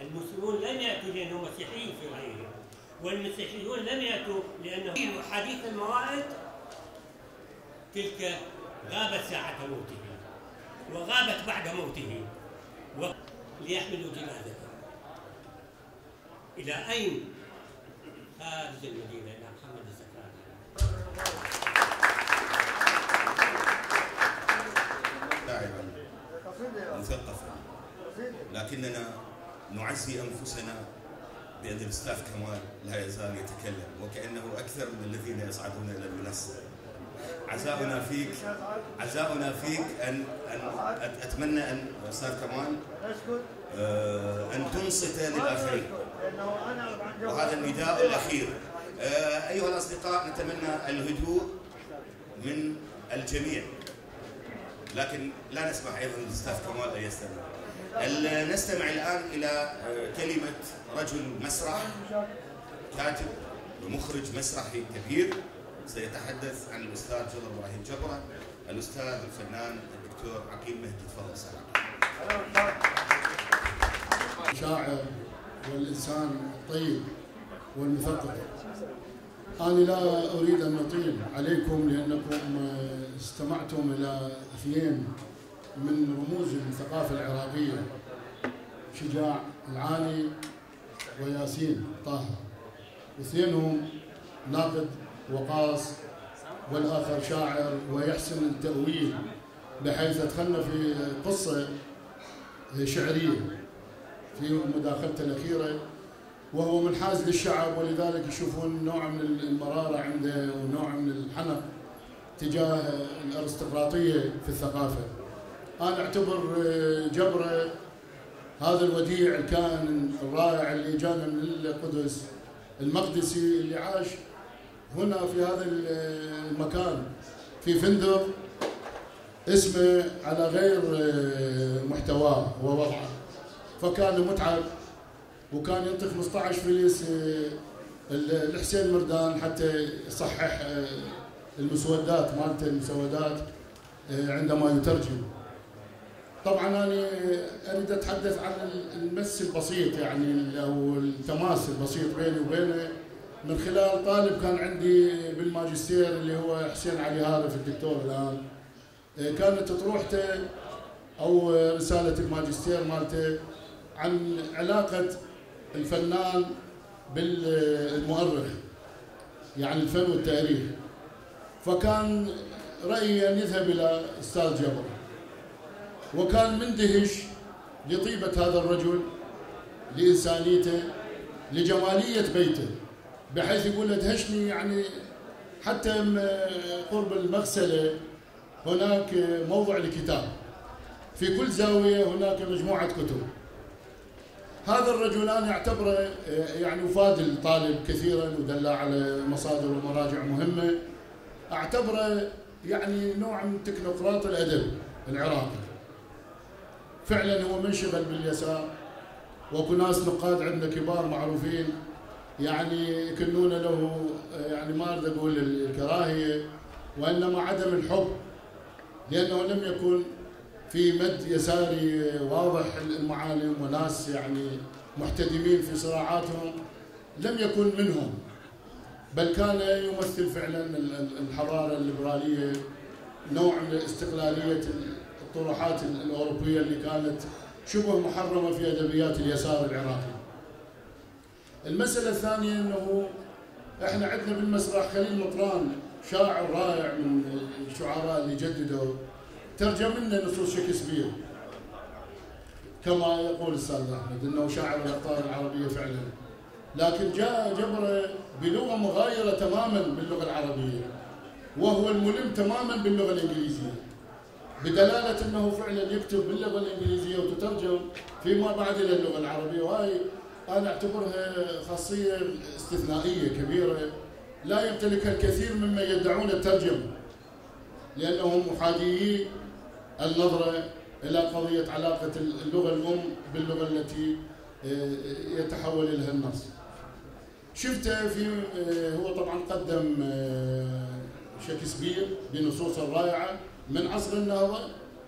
المسلمون لم يأتوا لأنهم مسيحيين في غيرهم. والمسيحيون لم يأتوا لأنه حديث الموائد تلك غابت ساعة موته وغابت بعد موته ليحملوا جنازته إلى أين؟ خارج المدينة؟ إلى محمد الزكران لاعبا مثقفا. لكننا نعزي أنفسنا بأن الأستاذ كمال لا يزال يتكلم وكأنه أكثر من الذين يصعدون إلى المنصة. عزاؤنا فيك عزاؤنا فيك أن, أن أتمنى أن أستاذ كمال آه، أن تنصت للآخرين. وهذا النداء الأخير. آه، أيها الأصدقاء نتمنى الهدوء من الجميع. لكن لا نسمح أيضا للأستاذ كمال أن يستمع. نستمع الآن إلى آه، كلمة رجل مسرح كاتب ومخرج مسرحي كبير. سيتحدث عن الأستاذ جبر إبراهيم جبرة الأستاذ الفنان الدكتور عقيل مهدي. تفضل سلام. شاعر والإنسان الطيب والمثقف أنا لا أريد أن أطيل عليكم لأنكم استمعتم إلى أثنين من رموز الثقافة العراقية شجاع العاني وياسين طه واثنينهم ناقد وقاص والآخر شاعر ويحسن التأويل بحيث أدخلنا في قصة شعرية في مداخلته الأخيرة وهو منحاز للشعب ولذلك يشوفون نوع من المرارة عنده ونوع من الحنق تجاه الأرستقراطية في الثقافة. أنا أعتبر جبرة هذا الوديع الكائن الرائع اللي جانا من القدس المقدسي اللي عاش هنا في هذا المكان في فندق اسمه على غير محتواه ووضعه. فكان متعب وكان ينطق 15 فلس الحسين مردان حتى يصحح المسودات مالته المسودات عندما يترجم. طبعا أنا اريد أتحدث عن المس البسيط يعني أو التماس البسيط بيني وبينه. من خلال طالب كان عندي بالماجستير اللي هو حسين علي هارف الدكتور الآن. كانت اطروحته أو رسالة الماجستير مالته عن علاقة الفنان بالمؤرخ يعني الفن والتاريخ. فكان رأيي أن يذهب إلى أستاذ جبر وكان مندهش لطيبة هذا الرجل لإنسانيته لجمالية بيته بحيث يقول ادهشني يعني حتى قرب المغسلة هناك موضع لكتاب. في كل زاوية هناك مجموعة كتب. هذا الرجل أنا أعتبره يعني وفاد الطالب كثيرا ودل على مصادر ومراجع مهمة. أعتبره يعني نوع من تكنوقراط الأدب العراقي. فعلا هو منشغل باليسار. واكو ناس نقاد عندنا كبار معروفين. يعني يكنون له يعني ما أريد أقول الكراهية وانما عدم الحب لأنه لم يكن في مد يساري واضح المعالم وناس يعني محتدمين في صراعاتهم لم يكن منهم. بل كان يمثل فعلا الحضاره الليبرالية نوع من استقلالية الطروحات الأوروبية اللي كانت شبه محرمة في أدبيات اليسار العراقي. المسألة الثانية إنه إحنا عندنا بالمسرح خليل مطران شاعر رائع من الشعراء اللي جددوا ترجم لنا نصوص شكسبير. كما يقول الأستاذ أحمد إنه شاعر الأقطار العربية فعلا. لكن جاء جبره بلغة مغايرة تماما باللغة العربية وهو الملم تماما باللغة الإنجليزية. بدلالة أنه فعلا يكتب باللغة الإنجليزية وتترجم فيما بعد إلى اللغة العربية. وهي أنا أعتبرها خاصية استثنائية كبيرة. لا يمتلكها الكثير ممن يدعون الترجمة لأنهم محاذيي النظرة إلى قضية علاقة اللغة الأم باللغة التي آه، يتحول إليها النص. شفته في آه، هو طبعا قدم آه، شكسبير بنصوصه الرائعه من عصر النهضه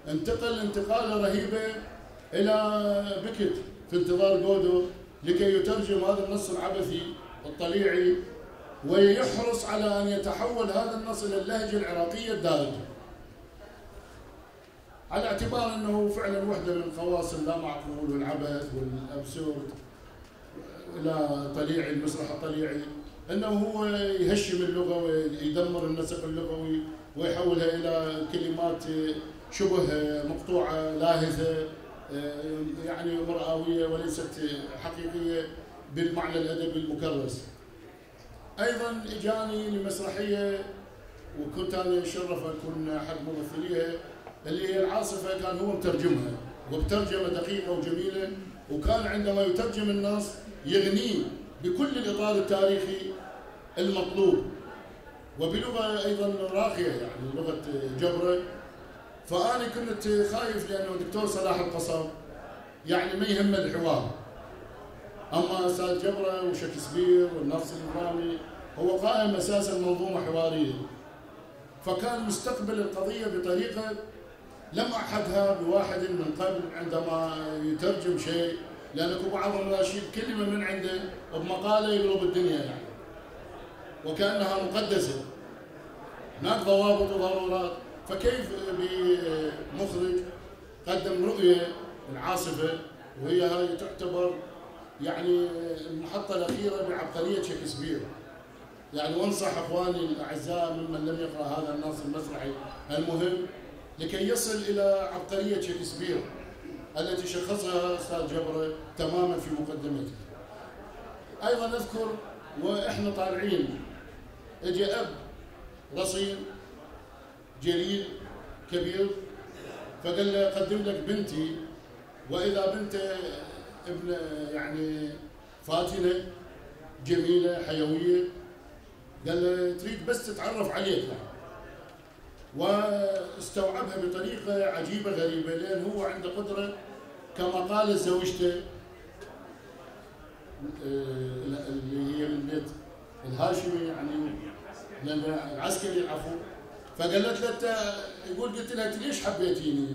انتقل انتقاله رهيبه إلى بكت في انتظار جودو لكي يترجم هذا النص العبثي الطليعي ويحرص على أن يتحول هذا النص إلى اللهجة العراقية الدارجة. على اعتبار أنه فعلا وحدة من خواص اللامعقول والعبث والأبسورد إلى طليعي المسرح الطليعي أنه هو يهشم اللغة ويدمر النسق اللغوي ويحولها إلى كلمات شبه مقطوعة لاهثه يعني مرئويه وليست حقيقية بالمعنى الادبي المكرس. أيضا إجاني لمسرحية وكنت أنا شرف أكون أحد ممثليها اللي هي العاصفة كان هو مترجمها وبترجمة دقيقة وجميلة وكان عندما يترجم النص يغنيه بكل الإطار التاريخي المطلوب وبلغة أيضا راقية يعني لغة جبره فأنا كنت خايف لأنه الدكتور صلاح القصر يعني ما يهم الحوار. أما أستاذ جبره وشكسبير والنصر الإمامي هو قائم أساسا منظومه حوارية. فكان مستقبل القضية بطريقة لم أحدها بواحد من قبل عندما يترجم شيء لأن ابو بعض الراشد كلمة من عنده بمقاله يقلب الدنيا يعني. وكأنها مقدسة. هناك ضوابط وضرورات. فكيف بمخرج قدم رؤية العاصفة وهي هذه تعتبر يعني المحطة الأخيرة بعبقرية شكسبير. يعني وانصح أخواني الأعزاء ممن لم يقرأ هذا النص المسرحي المهم لكي يصل إلى عبقرية شكسبير التي شخصها أستاذ جبره تماما في مقدمته. أيضا أذكر وإحنا طالعين اجى أب رصين جليل كبير فقال له قدم لك بنتي وإذا بنته ابن يعني فاتنه جميلة حيوية قال له تريد بس تتعرف عليك يعني. واستوعبها بطريقة عجيبة غريبة لأن هو عنده قدرة كما قال زوجته آه، اللي هي من بيت الهاشمي يعني العسكري عفوا فقالت له يقول قلت لها ليش حبيتيني؟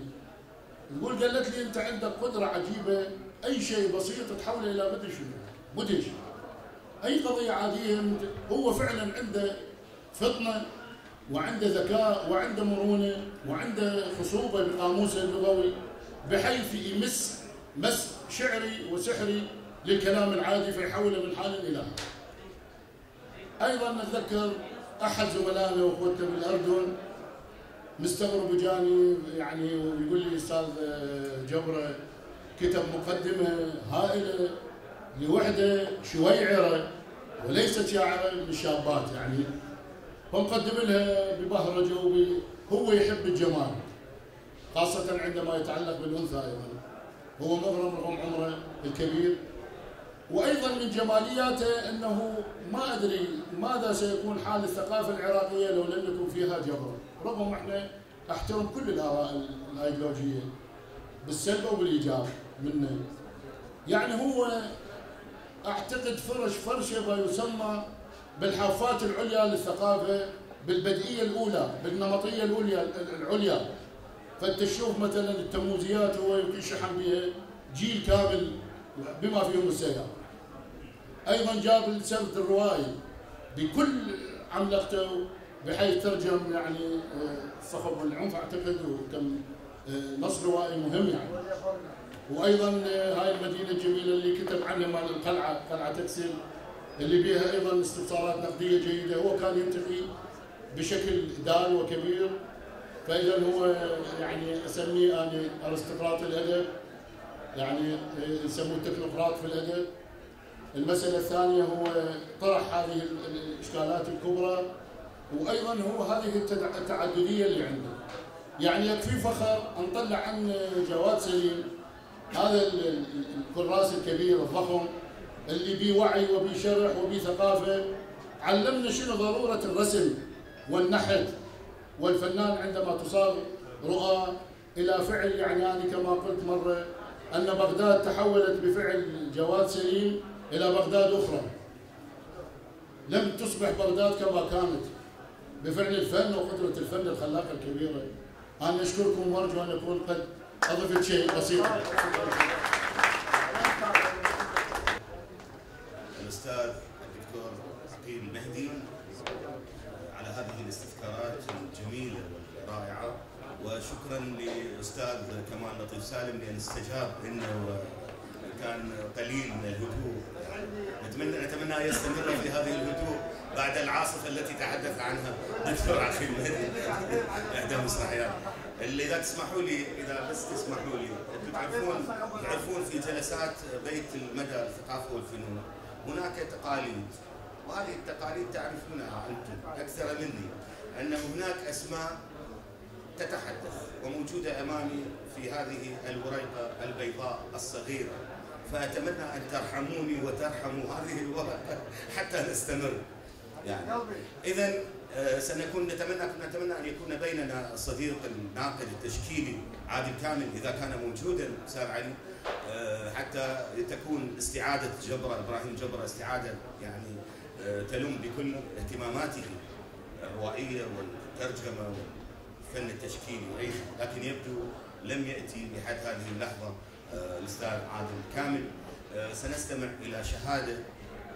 يقول قالت لي أنت عندك قدرة عجيبة أي شيء بسيط تحوله إلى مدري شنو مدهش أي قضية عادية هو فعلا عنده فطنة وعنده ذكاء وعنده مرونة وعنده خصوبة بقاموسه اللغوي بحيث يمس مس شعري وسحري للكلام العادي فيحوله من حال إلى حال. أيضا نتذكر أحد زملائنا واخوتنا بالاردن مستغرب جاني يعني ويقول لي أستاذ جبره كتب مقدمة هائلة لوحدة شويعره وليست شاعره للشابات يعني فمقدم لها ببهرجه. هو يحب الجمال خاصة عندما يتعلق بالأنثى أيضا هو مغرم رغم عمره الكبير وأيضا من جمالياته أنه ما أدري ماذا سيكون حال الثقافة العراقية لو لم يكن فيها جبر. رغم إحنا أحترم كل الآراء الأيديولوجية بالسلب وبالإيجاب منه. يعني هو أعتقد فرش فرشه ما يسمى بالحافات العليا للثقافة بالبدئيه الأولى بالنمطية الاولى العليا. فأنت تشوف مثلا التموزيات هو يشحن بها جيل كامل بما فيهم السيارة. أيضا جاب السرد الروائي بكل عملقته بحيث ترجم يعني آه، صخب والعنف أعتقد وكم آه، نص روائي مهم يعني. وأيضا آه، هاي المدينة الجميلة اللي كتب عنها مال القلعة قلعة تكسل اللي بها أيضا استفسارات نقدية جيدة. هو كان ينتقي بشكل دال وكبير. فاذا هو يعني أسميه أنا أرستقراط الأدب يعني يسموه تكنوقراط في الأدب. المسألة الثانية هو طرح هذه الإشكالات الكبرى وأيضا هو هذه التعددية اللي عنده. يعني يكفي فخر نطلع عن جواد سليم هذا الكراس الكبير الضخم اللي بيه وعي وبيه شرح وبيه ثقافة. علمنا شنو ضرورة الرسم والنحت. والفنان عندما تصاغ رؤى إلى فعل يعني أنا كما قلت مرة أن بغداد تحولت بفعل جواد سليم إلى بغداد أخرى. لم تصبح بغداد كما كانت. بفعل الفن وقدرة الفن الخلاقه الكبيرة. أنا اشكركم وأرجو أن اكون قد أضفت شيء بسيط. الأستاذ الدكتور عقيل المهدي على هذه الاستذكارات الجميلة والرائعة. وشكرا لأستاذ كمال لطيف سالم لأن استجاب انه كان قليل من الهدوء. نتمنى نتمنى أن يستمر في هذه الهدوء بعد العاصفة التي تحدث عنها. دكتور المهدي احدى المسرحيات اللي إذا تسمحوا لي إذا بس تسمحوا لي. أنتم تعرفون تعرفون في جلسات بيت المدى الثقافة والفنون هناك تقاليد. وهذه التقاليد تعرفونها أنتم أكثر مني. أن هناك أسماء تتحدث وموجودة أمامي في هذه الورقة البيضاء الصغيرة. فأتمنى أن ترحموني وترحموا هذه الورقة [LAUGHS] حتى نستمر. يعني. اذا آه، سنكون نتمنى نتمنى أن يكون بيننا الصديق الناقد التشكيلي عادل كامل إذا كان موجودا أستاذ علي. آه، حتى تكون استعادة جبره إبراهيم جبره استعادة يعني آه، تلم بكل اهتماماته الروائية والترجمة والفن التشكيلي. لكن يبدو لم يأتي بحد هذه اللحظة. الاستاذ عادل كامل. سنستمع إلى شهادة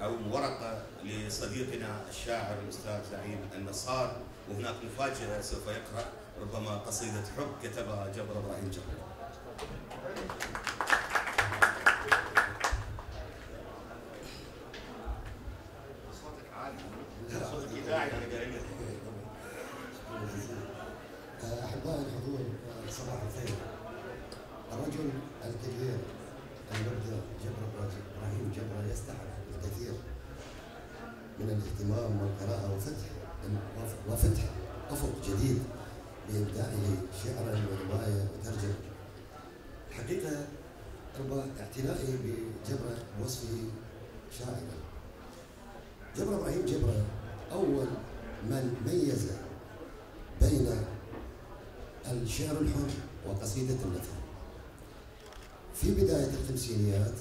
أو ورقة لصديقنا الشاعر الأستاذ زعيم النصار وهناك مفاجأة سوف يقرأ ربما قصيدة حب كتبها جبر إبراهيم جبر. صوتك عالي. صوتك إذاعي. أنا قايل لك. أحبائي الحضور صباح الخير. الرجل الكبير المبدع جبر إبراهيم جبر يستحق الكثير من الاهتمام والقراءة وفتح وفتح أفق جديد لإبداعه شعرا ورواية وترجمة. الحقيقة اعتنائي بجبرة بوصفه شاعرا. جبر إبراهيم جبرة أول من ميز بين الشعر الحر وقصيدة النثر. في بداية الخمسينيات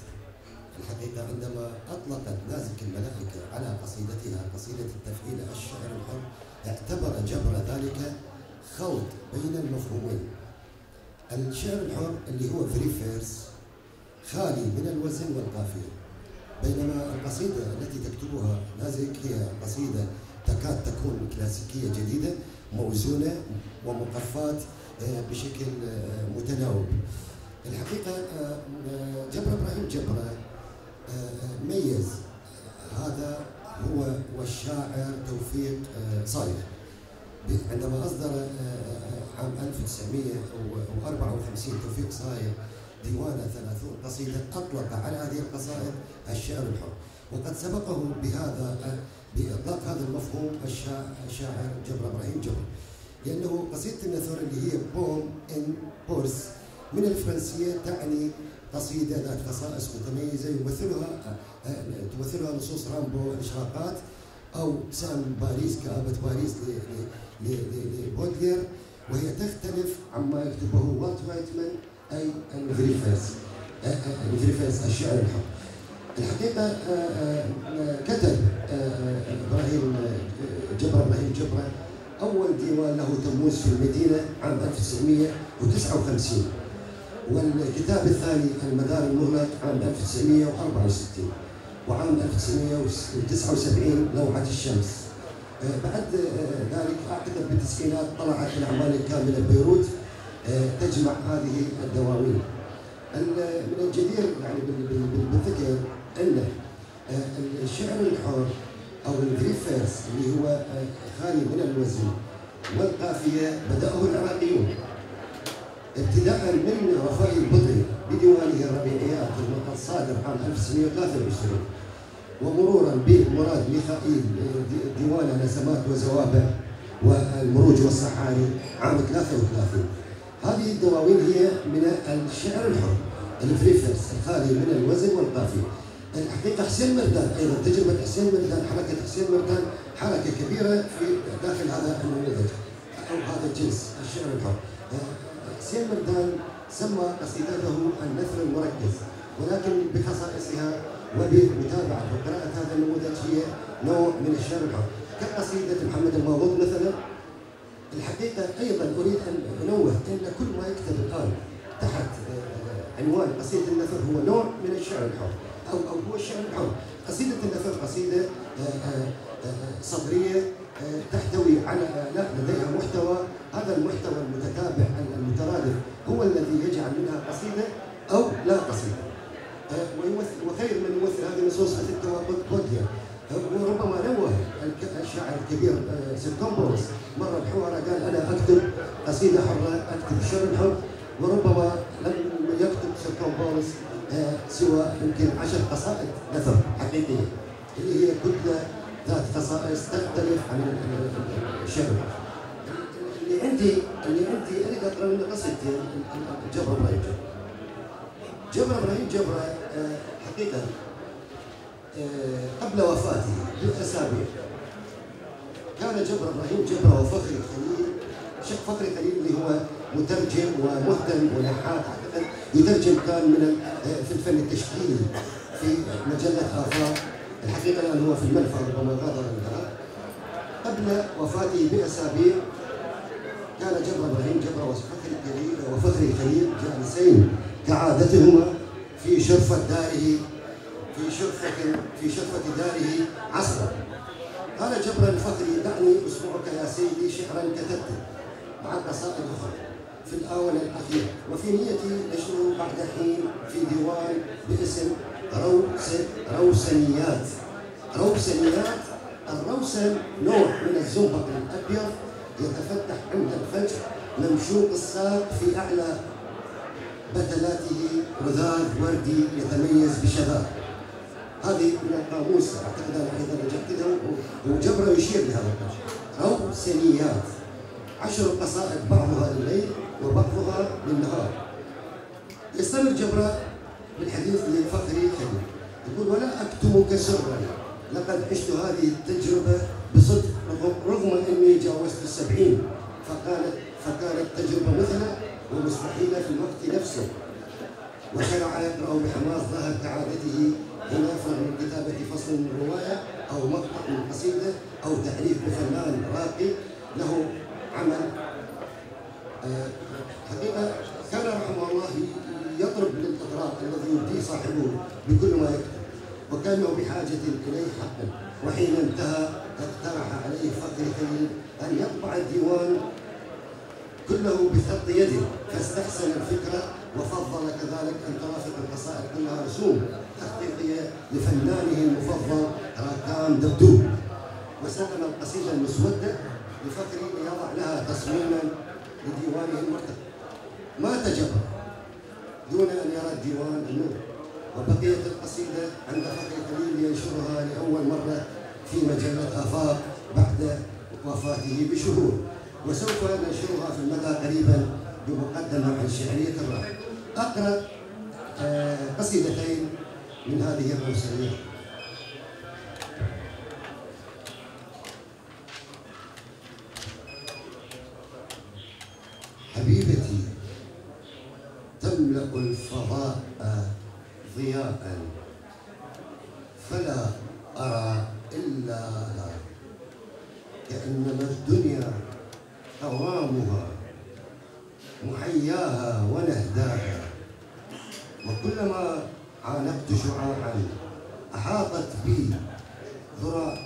الحقيقة عندما أطلقت نازك الملائكة على قصيدتها قصيدة التفعيل الشعر الحر اعتبر جبر ذلك خلط بين المفهومين. الشعر الحر اللي هو free verse خالي من الوزن والقافية. بينما القصيدة التي تكتبها نازك هي قصيدة تكاد تكون كلاسيكية جديدة موزونة ومقفاة آه، بشكل آه، متناوب. الحقيقة آه، جبر إبراهيم جبرة ميز. هذا هو والشاعر توفيق آه، صالح. عندما آه، آه، عام 1954 توفيق صاير ديوان ثلاثون قصيدة أطلق على هذه القصائد الشعر الحر. وقد سبقه بهذا بإطلاق هذا المفهوم الشاعر جبر إبراهيم جبر. لأنه قصيدة النثر اللي هي بوم إن بورس من الفرنسية تعني قصيدة ذات خصائص متميزة يمثلها تمثلها نصوص رامبو الإشراقات أو سام باريس كآبة باريس لبودلير وهي تختلف عما يكتبه والت وايتمان أي الفريفاس الفريفاس الشعر الحر الحقيقة آه، آه، كتب آه، إبراهيم آه، جبرا إبراهيم جبرا أول ديوان له تموز في المدينة عام 1959 والكتاب الثاني المدار المغلق عام 1964 وعام 1979 لوحة الشمس. آه، بعد آه، ذلك أعتقد بالتسعينات طلعت الأعمال الكاملة بيروت آه، تجمع هذه الدواوين. ال- من الجدير يعني بال- بال- بال- بالذكر آه، الشعر الحر أو الفريفيرس اللي هو خالي من الوزن والقافية بدأه العراقيون. ابتداء من رفائي البطري بديوانه الربيعيات الصادر عام 1923 ومرورا بمراد ميخائيل دي- ديوان نسمات وزوابع والمروج والصحاري عام 33 هذه الدواوين هي من الشعر الحر الفريفرس الخالي من الوزن والقافية الحقيقة حسين مردان أيضا تجربة حسين مردان حركة حسين مردان حركة كبيرة في داخل هذا النموذج أو هذا الجنس الشعر الحر. حسين مردان سمى قصيدته النثر المركز ولكن بخصائصها وبمتابعة وقراءة هذا النموذج هي نوع من الحر كقصيدة محمد الماوض مثلا الحقيقة أيضا أريد أن أنوه أن كل ما يكتب الآن تحت آه، عنوان قصيدة النثر هو نوع من الشعر الحر أو أو هو الشعر الحر. قصيدة النثر قصيدة آه، آه، صدرية تحتوي على آلاء لديها محتوى. هذا المحتوى المتتابع المترادف هو الذي يجعل منها قصيدة أو لا قصيدة. ويمثل وخير من يمثل هذه النصوص مثل توابط بوديا وربما نوه الشاعر الكبير آه، سيركمبولس مرة بحواره قال أنا أكتب قصيدة حرة أكتب شعر حر. وربما لم يكتب سيركمبولس آه، سوى يمكن عشر قصائد نثر حقيقية اللي هي كتلة ذات خصائص تختلف عن ال- ال- الشعر اللي عندي اللي عندي اريد أقرأ منه قصيدتين جبر إبراهيم جبر جبر إبراهيم جبر حقيقة آه، قبل وفاته باسابيع كان جبر إبراهيم جبر وفخري خليل شيخ فخري خليل اللي هو مترجم ومهتم ونحات اعتقد يترجم كان من في الفن التشكيلي في مجلة آفاق. الحقيقة الان هو في المنفى ربما غادر العراق قبل وفاته بأسابيع كان جبر إبراهيم جبر وفخري خليل وفخري خليل جالسين كعادتهما في شرفة داره في شرفة في شرفة داره عصرا قال جبر الفخري دعني اسبوعك يا سيدي شعرا كتبته. مع قصائد أخرى في الآونة الأخيرة. وفي نيتي نشره بعد حين في ديوان باسم روسنيات. روسنيات الروسن نوع من الزنبق الابيض يتفتح عند الفجر ممشوق الساق في أعلى بتلاته رذاذ وردي يتميز بشباب. هذه من القاموس أعتقد أنا أيضا له وجبره يشير لهذا القول روسنيات. عشر قصائد بعضها لليل وبعضها للنهار. يستمر جبره بالحديث لفخري خليل يقول ولا اكتمك سرا لقد عشت هذه التجربة بصدق رغم- أني جاوزت السبعين. فكانت فكانت تجربه مثلى ومستحيله في الوقت نفسه. وشرع يقرا بحماس ظهر كعادته من كتابة فصل من رواية أو مقطع من قصيدة أو تعريف بفنان راقي له عمل. آه، حقيقة كان رحمه الله يطلب للاطراء الذي يبديه صاحبه بكل ما يكتب. وكانوا بحاجة إليه حقا. وحين انتهى اقترح عليه فخر خليل أن يطبع الديوان كله بخط يده. فاستحسن الفكرة وفضل كذلك أن ترافق القصائد كلها رسوم تخطيطيه لفنانه المفضل راكان دبدوب وسلم القصيدة المسودة لفخري ليضع لها تصميما لديوانه المرتقى مات جبر دون أن يرى الديوان النور وبقيت القصيدة عند فخري خليل ينشرها لأول مرة في مجله افاق بعد وفاته بشهور. وسوف ننشرها في المدى قريبا بمقدمة عن شعرية الراب. أقرأ آه، قصيدتين من هذه الروسيه حبيبتي تملأ الفضاء ضياء فلا أرى إلا لا كأنما الدنيا قوامها محياها ونهداها. وكلما عانقت شعاعا أحاطت بي ذرا-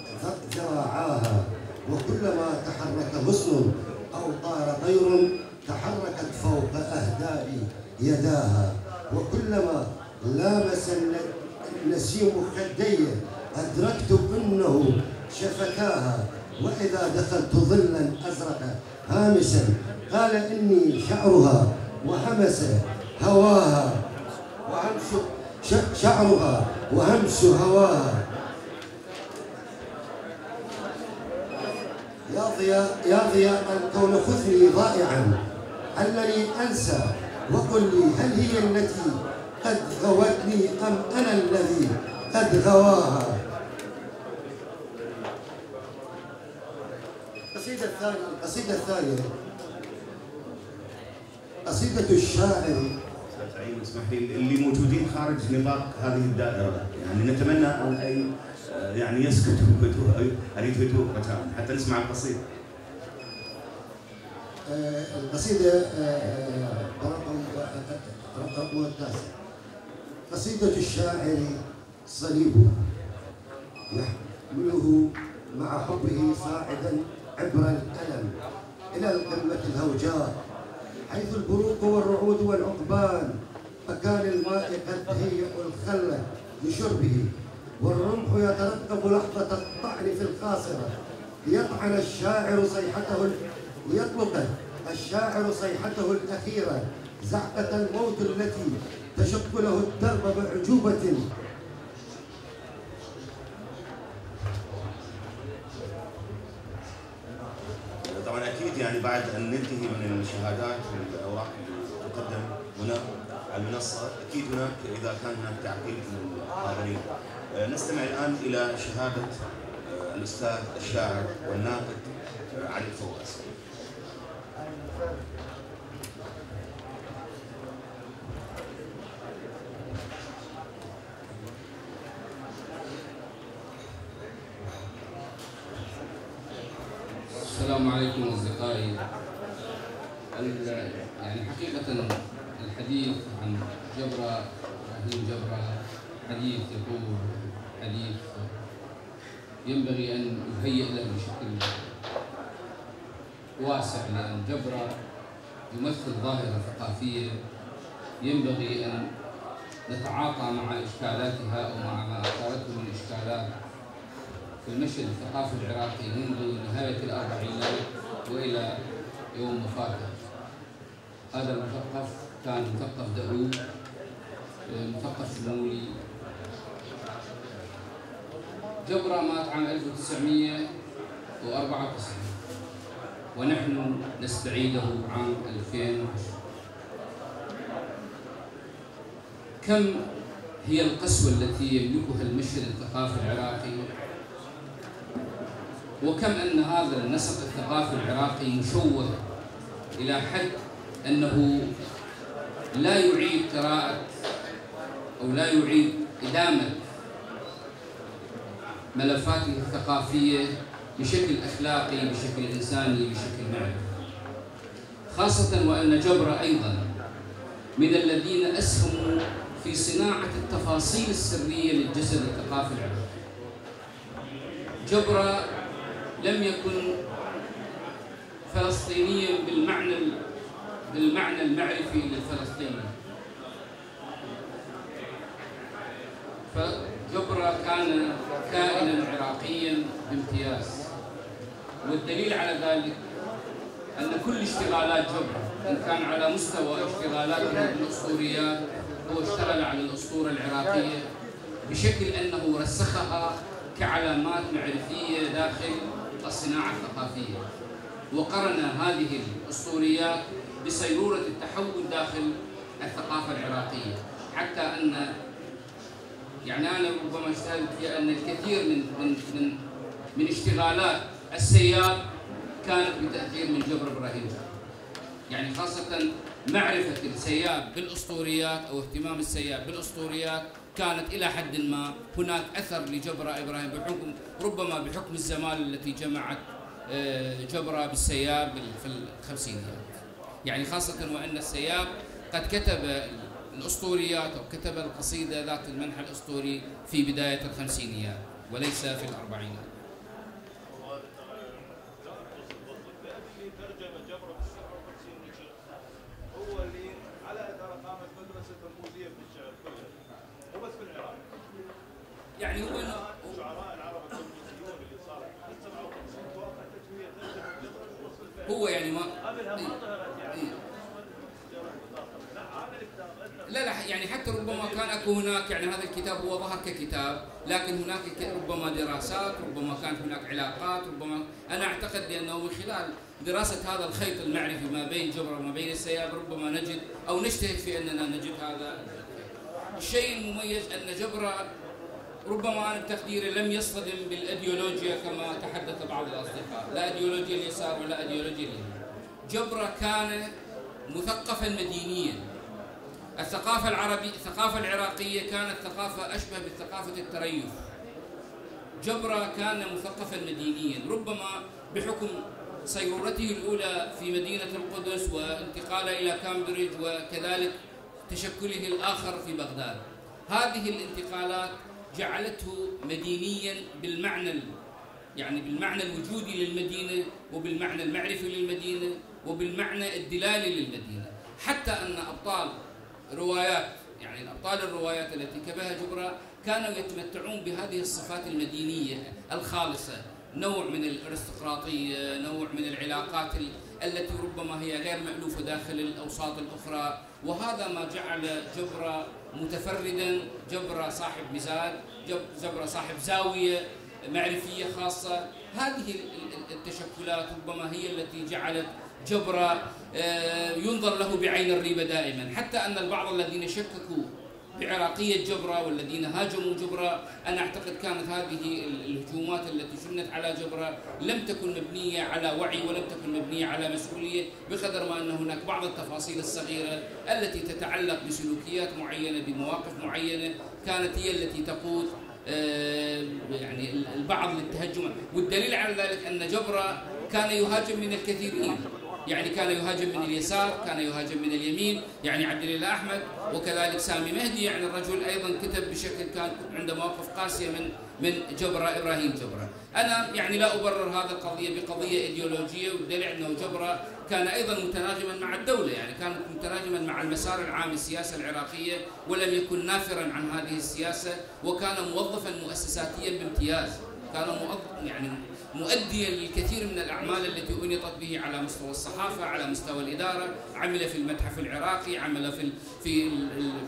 ذراعاها وكلما تحرك غصن أو طار طير تحركت فوق أهدابي يداها. وكلما لامس الن- النسيم خدي أدركت أنه شفتاها وإذا دخلت ظلا أزرق هامسا قال إني شعرها وهمس هواها. وهمس شعرها وهمس هواها. يا ضياء يا ضياء الكون خذني ضائعا. علني أنسى. وقل لي هل هي التي قد غوتني ام أنا الذي قد غواها؟ القصيدة الثانية. القصيدة الثانية. قصيدة الشاعر. سعيد اسمح لي اللي موجودين خارج نطاق هذه الدائرة. يعني نتمنى أي يعني يسكتوا أريد هدوء رجاء حتى نسمع القصيدة. آه، القصيدة رقم التاسع قصيدة الشاعر صليب يحمله مع حبه صاعدا عبر الألم إلى القمة الهوجاء حيث البروق والرعود والعقبان مكان الماء قد هيئ الخل لشربه والرمح يترقب لحظة الطعن في الخاصرة ليطعن الشاعر صيحته ليطلق الشاعر صيحته الأخيرة زعقة الموت التي تشق له الدرب بعجوبة. طبعا أكيد يعني بعد أن ننتهي من الشهادات والأوراق اللي تقدم هنا على المنصة أكيد هناك إذا كان هناك تعقيب من الحاضرين نستمع الآن إلى شهادة الأستاذ الشاعر والناقد علي الفواز. السلام عليكم أصدقائي. يعني حقيقة الحديث عن جبرة إبراهيم جبرة حديث يطول حديث ينبغي أن يهيئ له بشكل واسع لأن جبرة يمثل ظاهرة ثقافية. ينبغي أن نتعاطى مع إشكالاتها أو مع ما أثارته من إشكالات. في المشهد الثقافي العراقي منذ نهاية الأربعينات وإلى يوم وفاته. هذا المثقف كان مثقف دؤوب مثقف شمولي جبرة مات عام 1994 ونحن نستعيده عام 2010 كم هي القسوة التي يملكها المشهد الثقافي العراقي؟ وكم أن هذا النسق الثقافي العراقي مشوه إلى حد أنه لا يعيد قراءة أو لا يعيد إدامة ملفاته الثقافية بشكل أخلاقي بشكل إنساني بشكل معرفي خاصة وأن جبر أيضا من الذين أسهموا في صناعة التفاصيل السرية للجسد الثقافي العراقي. جبر لم يكن فلسطينيا بالمعنى بالمعنى المعرفي للفلسطيني. فجبرة كان كائنا عراقيا بامتياز. والدليل على ذلك أن كل اشتغالات جبرة إن كان على مستوى اشتغالاته بالأسطوريات هو اشتغل على الأسطورة العراقية بشكل أنه رسخها كعلامات معرفية داخل الصناعة الثقافية. وقرن هذه الأسطوريات بصيرورة التحول داخل الثقافة العراقية. حتى أن يعني أنا ربما اجتهدت في أن الكثير من من من من اشتغالات السياب كانت بتأثير من جبر إبراهيم. يعني خاصة معرفة السياب بالأسطوريات أو اهتمام السياب بالأسطوريات كانت إلى حد ما هناك أثر لجبرة إبراهيم بحكم ربما بحكم الزمان التي جمعت آه، جبرة بالسياب في الخمسينيات. يعني خاصة وأن السياب قد كتب الأسطوريات أو كتب القصيدة ذات المنحى الأسطوري في بداية الخمسينيات وليس في الأربعينات ترجمة جبر في الشعر والخمسين نجم هو اللي على اثر قامت مدرسة الرموزية في الشعر كله مو بس في العراق يعني هو إنه شعراء العرب الرموزيون اللي صار في 57 توقع تسوية ترجمة جبر في وصف الفعل هو يعني ما قبلها ما ظهرت يعني إيه. لا هذا الكتاب أثر لا لا يعني حتى ربما كان اكو هناك يعني هذا الكتاب هو ظهر ككتاب لكن هناك ربما دراسات ربما كانت هناك علاقات ربما أنا أعتقد بأنه من خلال دراسة هذا الخيط المعرفي ما بين جبر وما بين السياب ربما نجد أو نجتهد في أننا نجد هذا الشيء المميز أن جبر ربما أنا بتقديري لم يصطدم بالأيديولوجيا كما تحدث بعض الأصدقاء لا أيديولوجيا اليسار ولا أيديولوجيا اليمين. جبر كان مثقفا مدينيا. الثقافة العربية الثقافة العراقية كانت ثقافة أشبه بالثقافة التريث. جبرة كان مثقفا مدينيا ربما بحكم صيرورته الأولى في مدينة القدس وانتقاله إلى كامبريدج وكذلك تشكله الآخر في بغداد. هذه الانتقالات جعلته مدينيا بالمعنى ال- يعني بالمعنى الوجودي للمدينة وبالمعنى المعرفي للمدينة وبالمعنى الدلالي للمدينة. حتى أن أبطال روايات. يعني الأبطال الروايات التي كتبها جبرة كانوا يتمتعون بهذه الصفات المدينية الخالصة. نوع من الأرستقراطية نوع من العلاقات ال- التي ربما هي غير مألوفة داخل الأوساط الأخرى. وهذا ما جعل جبرة متفردا جبرة صاحب مزاج جب- جبرة صاحب زاوية معرفية خاصة. هذه ال- ال- التشكلات ربما هي التي جعلت جبرة آه، ينظر له بعين الريبة دائما. حتى أن البعض الذين شككوا بعراقية جبرة والذين هاجموا جبرة أنا أعتقد كانت هذه ال- الهجومات التي شنت على جبرة لم تكن مبنية على وعي ولم تكن مبنية على مسؤولية بقدر ما أن هناك بعض التفاصيل الصغيرة التي تتعلق بسلوكيات معينة بمواقف معينة كانت هي التي تقود آه، يعني ال- البعض للتهجم. والدليل على ذلك أن جبرة كان يهاجم من الكثيرين. يعني كان يهاجم من اليسار كان يهاجم من اليمين يعني عبد الله أحمد وكذلك سامي مهدي يعني الرجل أيضا كتب بشكل كان عنده مواقف قاسية من من جبرة إبراهيم جبرة. أنا يعني لا أبرر هذه القضية بقضية إيديولوجية والدليل إنه جبرة كان أيضا متناغما مع الدولة يعني كان متناغما مع المسار العام السياسة العراقية ولم يكن نافرا عن هذه السياسة وكان موظفا مؤسساتيا بامتياز. كان يعني مؤديا للكثير من الأعمال التي أنيطت به على مستوى الصحافة، على مستوى الإدارة، عمل في المتحف العراقي، عمل في في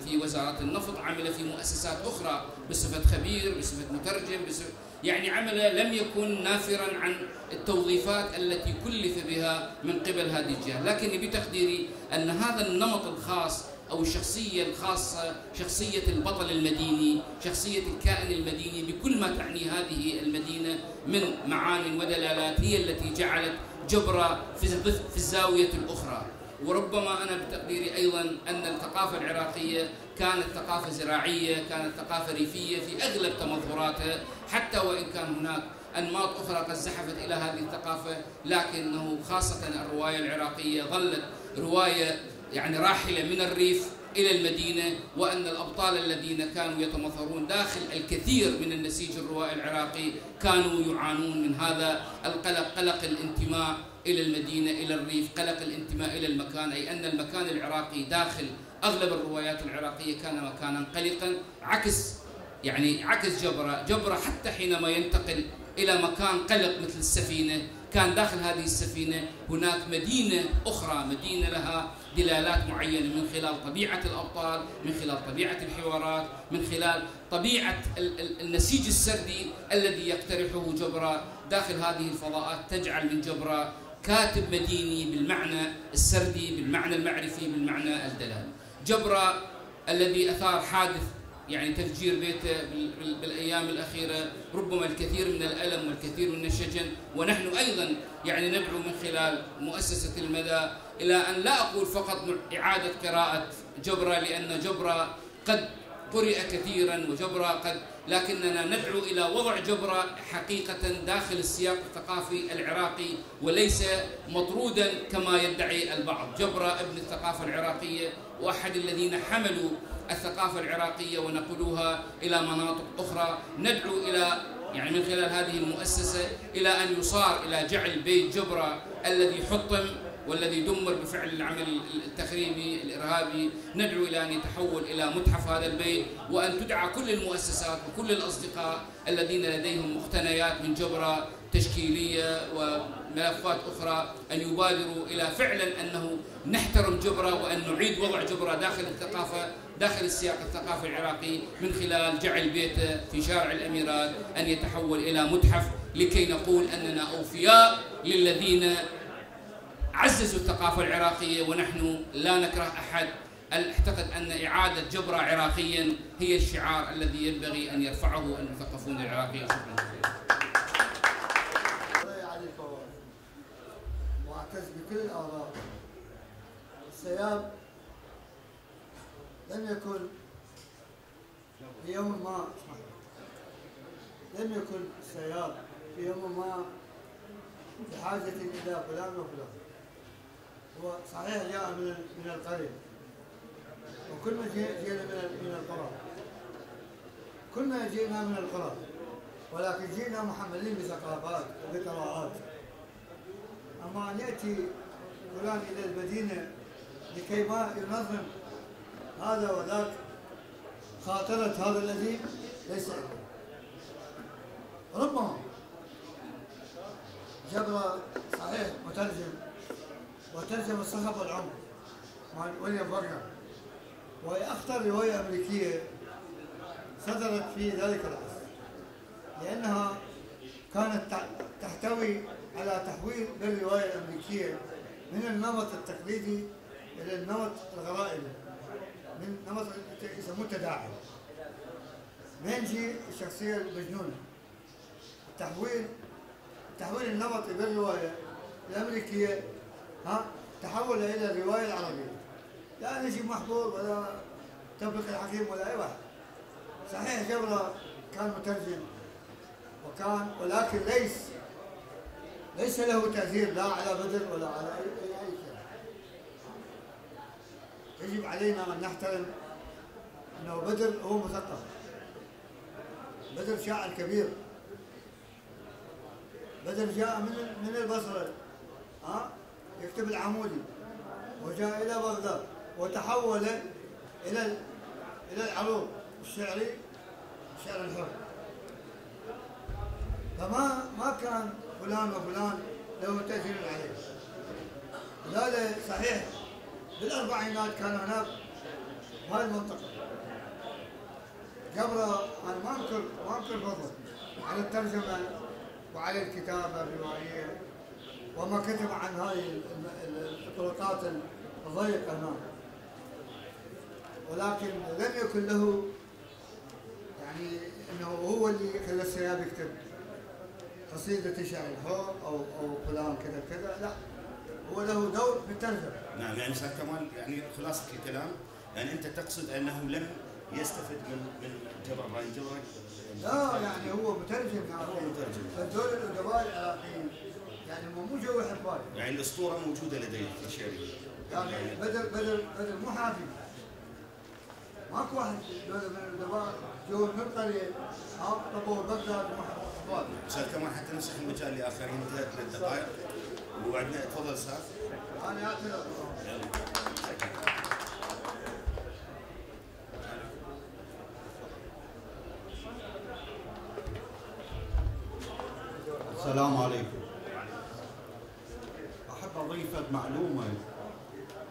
في وزارة النفط، عمل في مؤسسات أخرى بصفة خبير، بصفة مترجم، بصفة يعني عمل لم يكن نافرا عن التوظيفات التي كلف بها من قبل هذه الجهة، لكن بتقديري أن هذا النمط الخاص أو الشخصيه الخاصه شخصية البطل المديني شخصية الكائن المديني بكل ما تعني هذه المدينة من معان ودلالات هي التي جعلت جبرة في الزاوية الأخرى. وربما أنا بتقديري أيضا أن الثقافة العراقية كانت ثقافة زراعية كانت ثقافة ريفية في أغلب تمظهراتها حتى وإن كان هناك أنماط أخرى قد زحفت إلى هذه الثقافة لكنه خاصة الرواية العراقية ظلت رواية يعني راحلة من الريف إلى المدينة وأن الأبطال الذين كانوا يتمظهرون داخل الكثير من النسيج الروائي العراقي كانوا يعانون من هذا القلق قلق الانتماء إلى المدينة إلى الريف قلق الانتماء إلى المكان أي أن المكان العراقي داخل أغلب الروايات العراقية كان مكانا قلقا عكس يعني عكس جبرة. جبرة حتى حينما ينتقل إلى مكان قلق مثل السفينة كان داخل هذه السفينة هناك مدينة أخرى مدينة لها دلالات معينة من خلال طبيعة الأبطال من خلال طبيعة الحوارات من خلال طبيعة ال- ال- النسيج السردي الذي يقترحه جبرة. داخل هذه الفضاءات تجعل من جبرة كاتب مديني بالمعنى السردي بالمعنى المعرفي بالمعنى الدلالي جبرة الذي أثار حادث يعني تفجير بيته بال- بال- بالأيام الأخيرة ربما الكثير من الألم والكثير من الشجن. ونحن أيضا يعني ندعو من خلال مؤسسة المدى إلى أن لا أقول فقط إعادة قراءة جبرة لأن جبرة قد قرئ كثيرا وجبرة قد لكننا ندعو إلى وضع جبرة حقيقة داخل السياق الثقافي العراقي وليس مطرودا كما يدعي البعض. جبرة ابن الثقافة العراقية وأحد الذين حملوا الثقافة العراقية ونقلوها إلى مناطق أخرى. ندعو إلى يعني من خلال هذه المؤسسة إلى أن يصار إلى جعل بيت جبرة الذي حطم والذي دمر بفعل العمل التخريبي الإرهابي ندعو إلى أن يتحول إلى متحف هذا البيت وأن تدعى كل المؤسسات وكل الأصدقاء الذين لديهم مقتنيات من جبرة تشكيلية وملفات أخرى أن يبادروا إلى فعلا أنه نحترم جبرة وأن نعيد وضع جبرة داخل الثقافة داخل السياق الثقافي العراقي من خلال جعل بيته في شارع الاميرات أن يتحول إلى متحف لكي نقول أننا أوفياء للذين عززوا الثقافة العراقية ونحن لا نكره أحد. أعتقد أن إعادة جبرة عراقيا هي الشعار الذي ينبغي أن يرفعه المثقفون العراقيين شكرا جزيلا واعتز بكل الاراء السياب لم يكن في يوم ما لم يكن السياب في يوم ما بحاجة إلى فلان وفلان. هو صحيح جاء من من القرية. وكلنا جي- جينا من من القرى. كلنا جينا من القرى. ولكن جينا محملين بثقافات وبقراءات أما أن يأتي فلان إلى المدينة لكي ما ينظم هذا وذاك خاطرة هذا الذي ليس ربما جبر صحيح مترجم وترجم الصخب والعمر مع ويليام فاغنر وهي أخطر رواية أمريكية صدرت في ذلك العصر. لأنها كانت تحتوي على تحويل للرواية الأمريكية من النمط التقليدي إلى النمط الغرائبي من نمط يسموه التداعي من يجي الشخصية المجنونة. التحويل تحويل النمط بالرواية الأمريكية ها؟ تحول إلى الرواية العربية. لا نجيب محفوظ ولا توفيق الحكيم ولا أي واحد. صحيح جبرة كان مترجم وكان ولكن ليس ليس له تأثير لا على بدر ولا على أي, أي شيء. يجب علينا أن نحترم أنه بدر هو مثقف. بدر شاعر كبير. بدر جاء من من البصرة. ها؟ يكتب العمودي وجاء إلى بغداد وتحول إلى إلى العروض الشعري الشعر الحر فما ما كان فلان وفلان له تأثير عليه. لذلك صحيح. بالأربعينات كان هناك هاي المنطقة قبل أنا ما أنكر ما أنكر فضله على الترجمة وعلى الكتابة الروائية. وما كتب عن هاي ال- ال- الطرقات الضيقة هناك. ولكن لم يكن له يعني إنه هو اللي خلى السياب يكتب قصيدة شعر الحر أو أو فلان كذا كذا لا. هو له دور في الترجمة نعم يعني أستاذ كمال يعني خلاصه الكلام يعني أنت تقصد انه لم يستفد من من جبر إبراهيم جبر لا يعني هو مترجم يعني هو مترجم. فدول الادباء العراقيين يعني مو مو جو حباي يعني الأسطورة موجودة لديه في شعره يعني بدل بدل بدل مو حافي. ماكو واحد جو من القريه طبوا بغداد مو حباي أستاذ كمال حتى نفتح المجال لآخرين ثلاث دقائق وعندنا تفضل أستاذ أنا اعتذر السلام عليكم. أحب أضيف معلومة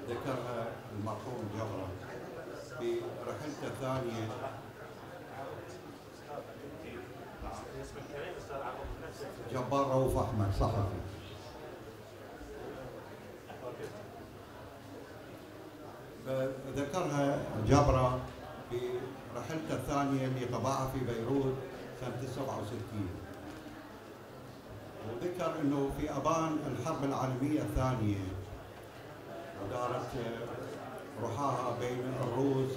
ذكرها المرحوم جبرة في رحلته الثانية. جبار رؤوف أحمد صحفي ذكرها جبرة في رحلته الثانية اللي طبعها في بيروت سنة 67 وذكر إنه في أبان الحرب العالمية الثانية ودارت رحاها بين الروس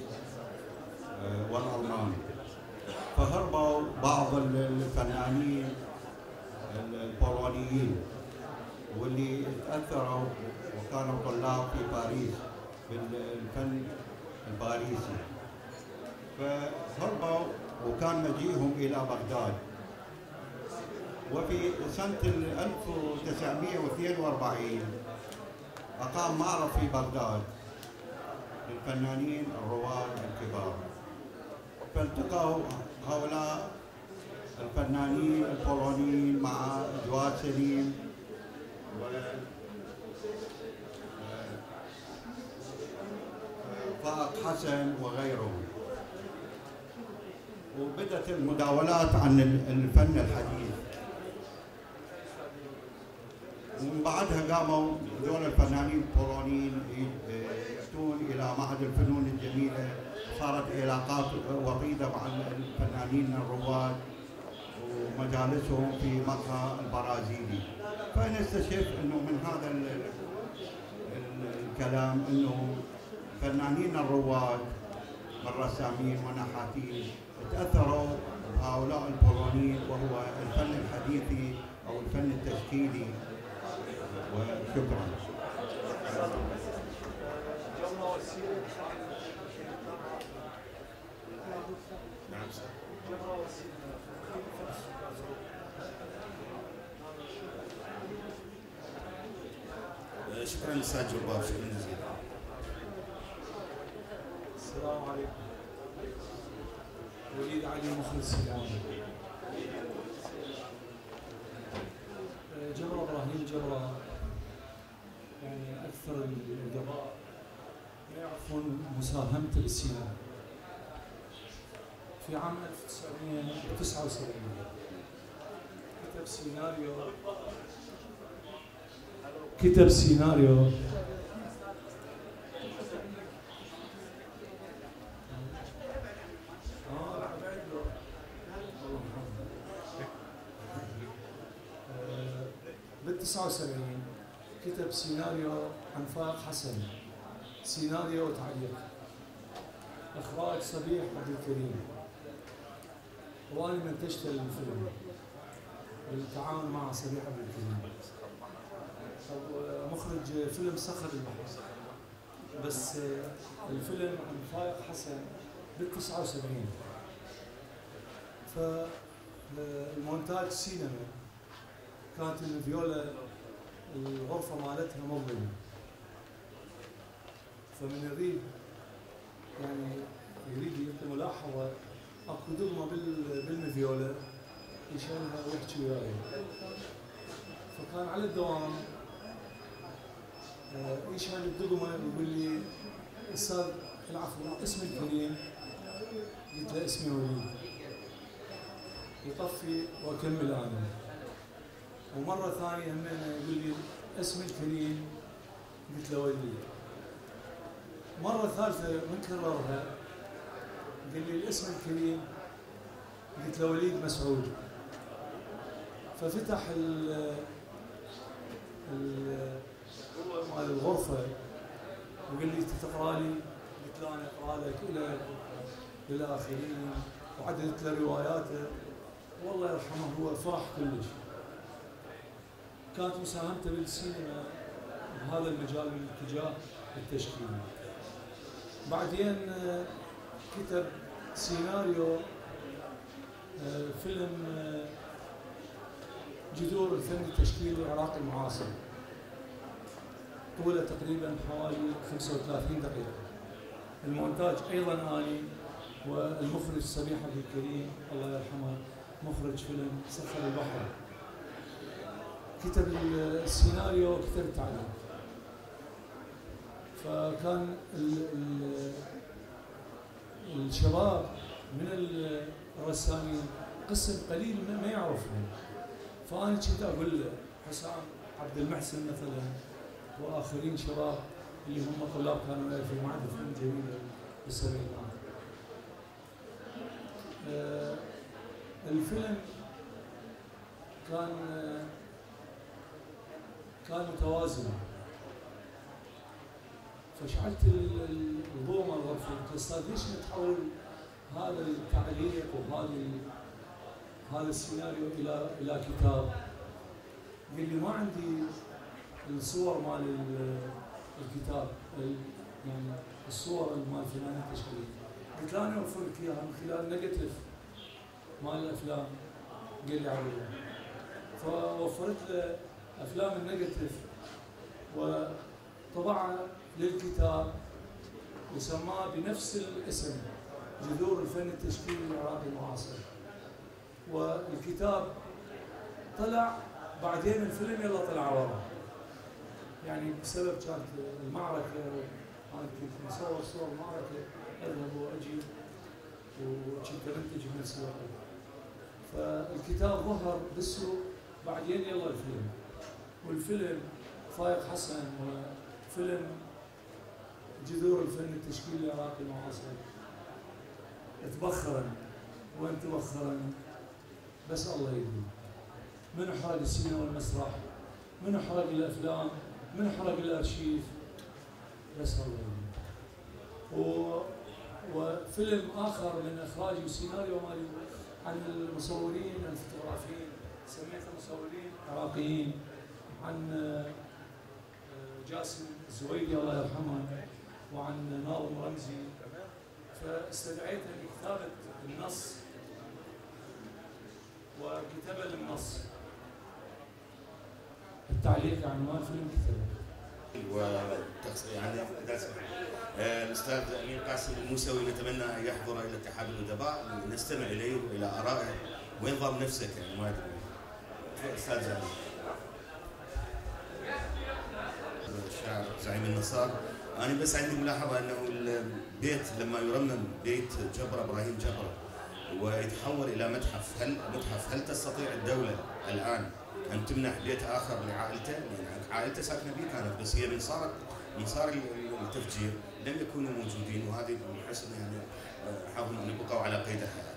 آه، والألمان. فهربوا بعض الفنانين البولونيين واللي تأثروا وكانوا طلاب في باريس بالفن الباريسي. فهربوا وكان مجيئهم إلى بغداد. وفي سنة 1942 أقام معرض في بغداد للفنانين الرواد الكبار. فالتقوا هؤلاء الفنانين البولونيين مع جواد سليم و فائق حسن وغيرهم. وبدأت المداولات عن الفن الحديث. ومن بعدها قاموا هذول الفنانين البولونيين يأتون إلى معهد الفنون الجميلة. صارت علاقات وطيدة مع الفنانين الرواد ومجالسهم في مقهى البرازيلي. فنستشف إنه من هذا ال ال الكلام إنه فنانين الرواد والرسامين والنحاتين تأثروا بهؤلاء البولونيين وهو الفن الحديثي أو الفن التشكيلي. وشكرا. نعم شكرا أستاذ جبار شكرا جزيلا. السلام عليكم. وليد علي مخلص سلام جبرة إبراهيم جبرة يعني أكثر الأدباء لا يعرفون مساهمته بالسينما في عام 1979 كتب سيناريو كتب سيناريو بال 79 كتب سيناريو عن فائق حسن. سيناريو وتعليق إخراج صبيح عبد الكريم. وأنا منتجت الفيلم. بالتعاون مع صبيح عبد الكريم. مخرج فيلم صخر. البحر بس الفيلم عن فائق حسن بال 79 فالمونتاج سينما. كانت الفيولا الغرفة مالتها مظلمة فمن يريد يعني يريد يعطي ملاحظة أكو دغمة بال- بالمفيولا يشيلها ويحكي وياي. فكان على الدوام آه، يشعل الدغمة ويقول لي أستاذ العفو اسمي الكريم قلت له اسمي وليد يطفي واكمل أنا ومرة ثانية هم يقول لي اسمي الكريم قلت له وليد مرة ثالثة من كررها قال لي الاسم الكريم قلت له وليد مسعود. ففتح ال ال مال الغرفة وقال لي تقرأ لي؟ قلت له أنا أقرأ لك إلى للآخرين وعددت له رواياته. والله يرحمه هو فاح كلش. كانت مساهمته بالسينما بهذا المجال من الاتجاه التشكيلي بعدين آه، كتب سيناريو آه، فيلم آه، جذور الفن التشكيلي العراقي المعاصر. طوله تقريبا حوالي 35 دقيقة. المونتاج أيضا أني والمخرج سميح عبد الكريم الله يرحمه مخرج فيلم سفر البحر. كتب السيناريو وكتب التعليق فكان ال ال الشباب من ال- الرسامين قسم قليل ما يعرفهم. فأنا كنت أقول له حسام عبد المحسن مثلا وآخرين شباب اللي هم طلاب كانوا في معهد الفنون الجميله بالسبعينات آه، الفيلم كان كان متوازن. فشعلت ال- ال- الضوء مال الغرفه قلت أستاذ ليش نتحول هذا التعليق وهذا هذا السيناريو إلى إلى كتاب. قال لي ما عندي الصور مال ال- الكتاب ال- يعني الصور مال الفنانين التشكيليه قلت له أنا اوفر لك إياها من خلال negative مال الأفلام قال لي عرضها فوفرت له أفلام ال negative وطبعها للكتاب وسماه بنفس الاسم جذور الفن التشكيلي العراقي المعاصر. والكتاب طلع بعدين الفيلم يلا طلع ورا. يعني بسبب كانت المعركة أنا كنت مصور صور معركه أذهب وأجي وكنت انتج بنفس الوقت فالكتاب ظهر بالسوق بعدين يلا الفيلم. والفيلم فايق حسن وفيلم جذور الفن التشكيلي العراقي المعاصر. تبخرا وين تبخرا بس الله يدري من حرق السينما والمسرح؟ من حرق الأفلام؟ من حرق الأرشيف؟ بس الله يدري و... وفيلم آخر من اخراجي وسيناريو مالي عن المصورين الفوتوغرافيين سميته مصورين عراقيين عن آه، جاسم الزويدي الله يرحمه وعن ناظم رمزي. فاستدعيته لكتابة النص وكتابة للنص التعليق عن عنوان كتابة. وتقص- يعني. آه، الأستاذ أمين قاسم الموسوي نتمنى أن يحضر إلى اتحاد الادباء نستمع إليه وإلى آرائه. وين ضام نفسك يعني ما ادري أستاذ الشاعر زعيم النصار أنا بس عندي ملاحظة إنه البيت لما يرمم بيت جبر إبراهيم جبر ويتحول إلى متحف هل متحف هل تستطيع الدولة الآن أن تمنح بيت آخر لعائلته؟ يعني عائلته ساكنة به كانت بس هي من صارت من صار التفجير لم يكونوا موجودين وهذه من حسن يعني آه، حظهم أن يبقوا على قيد الحياة.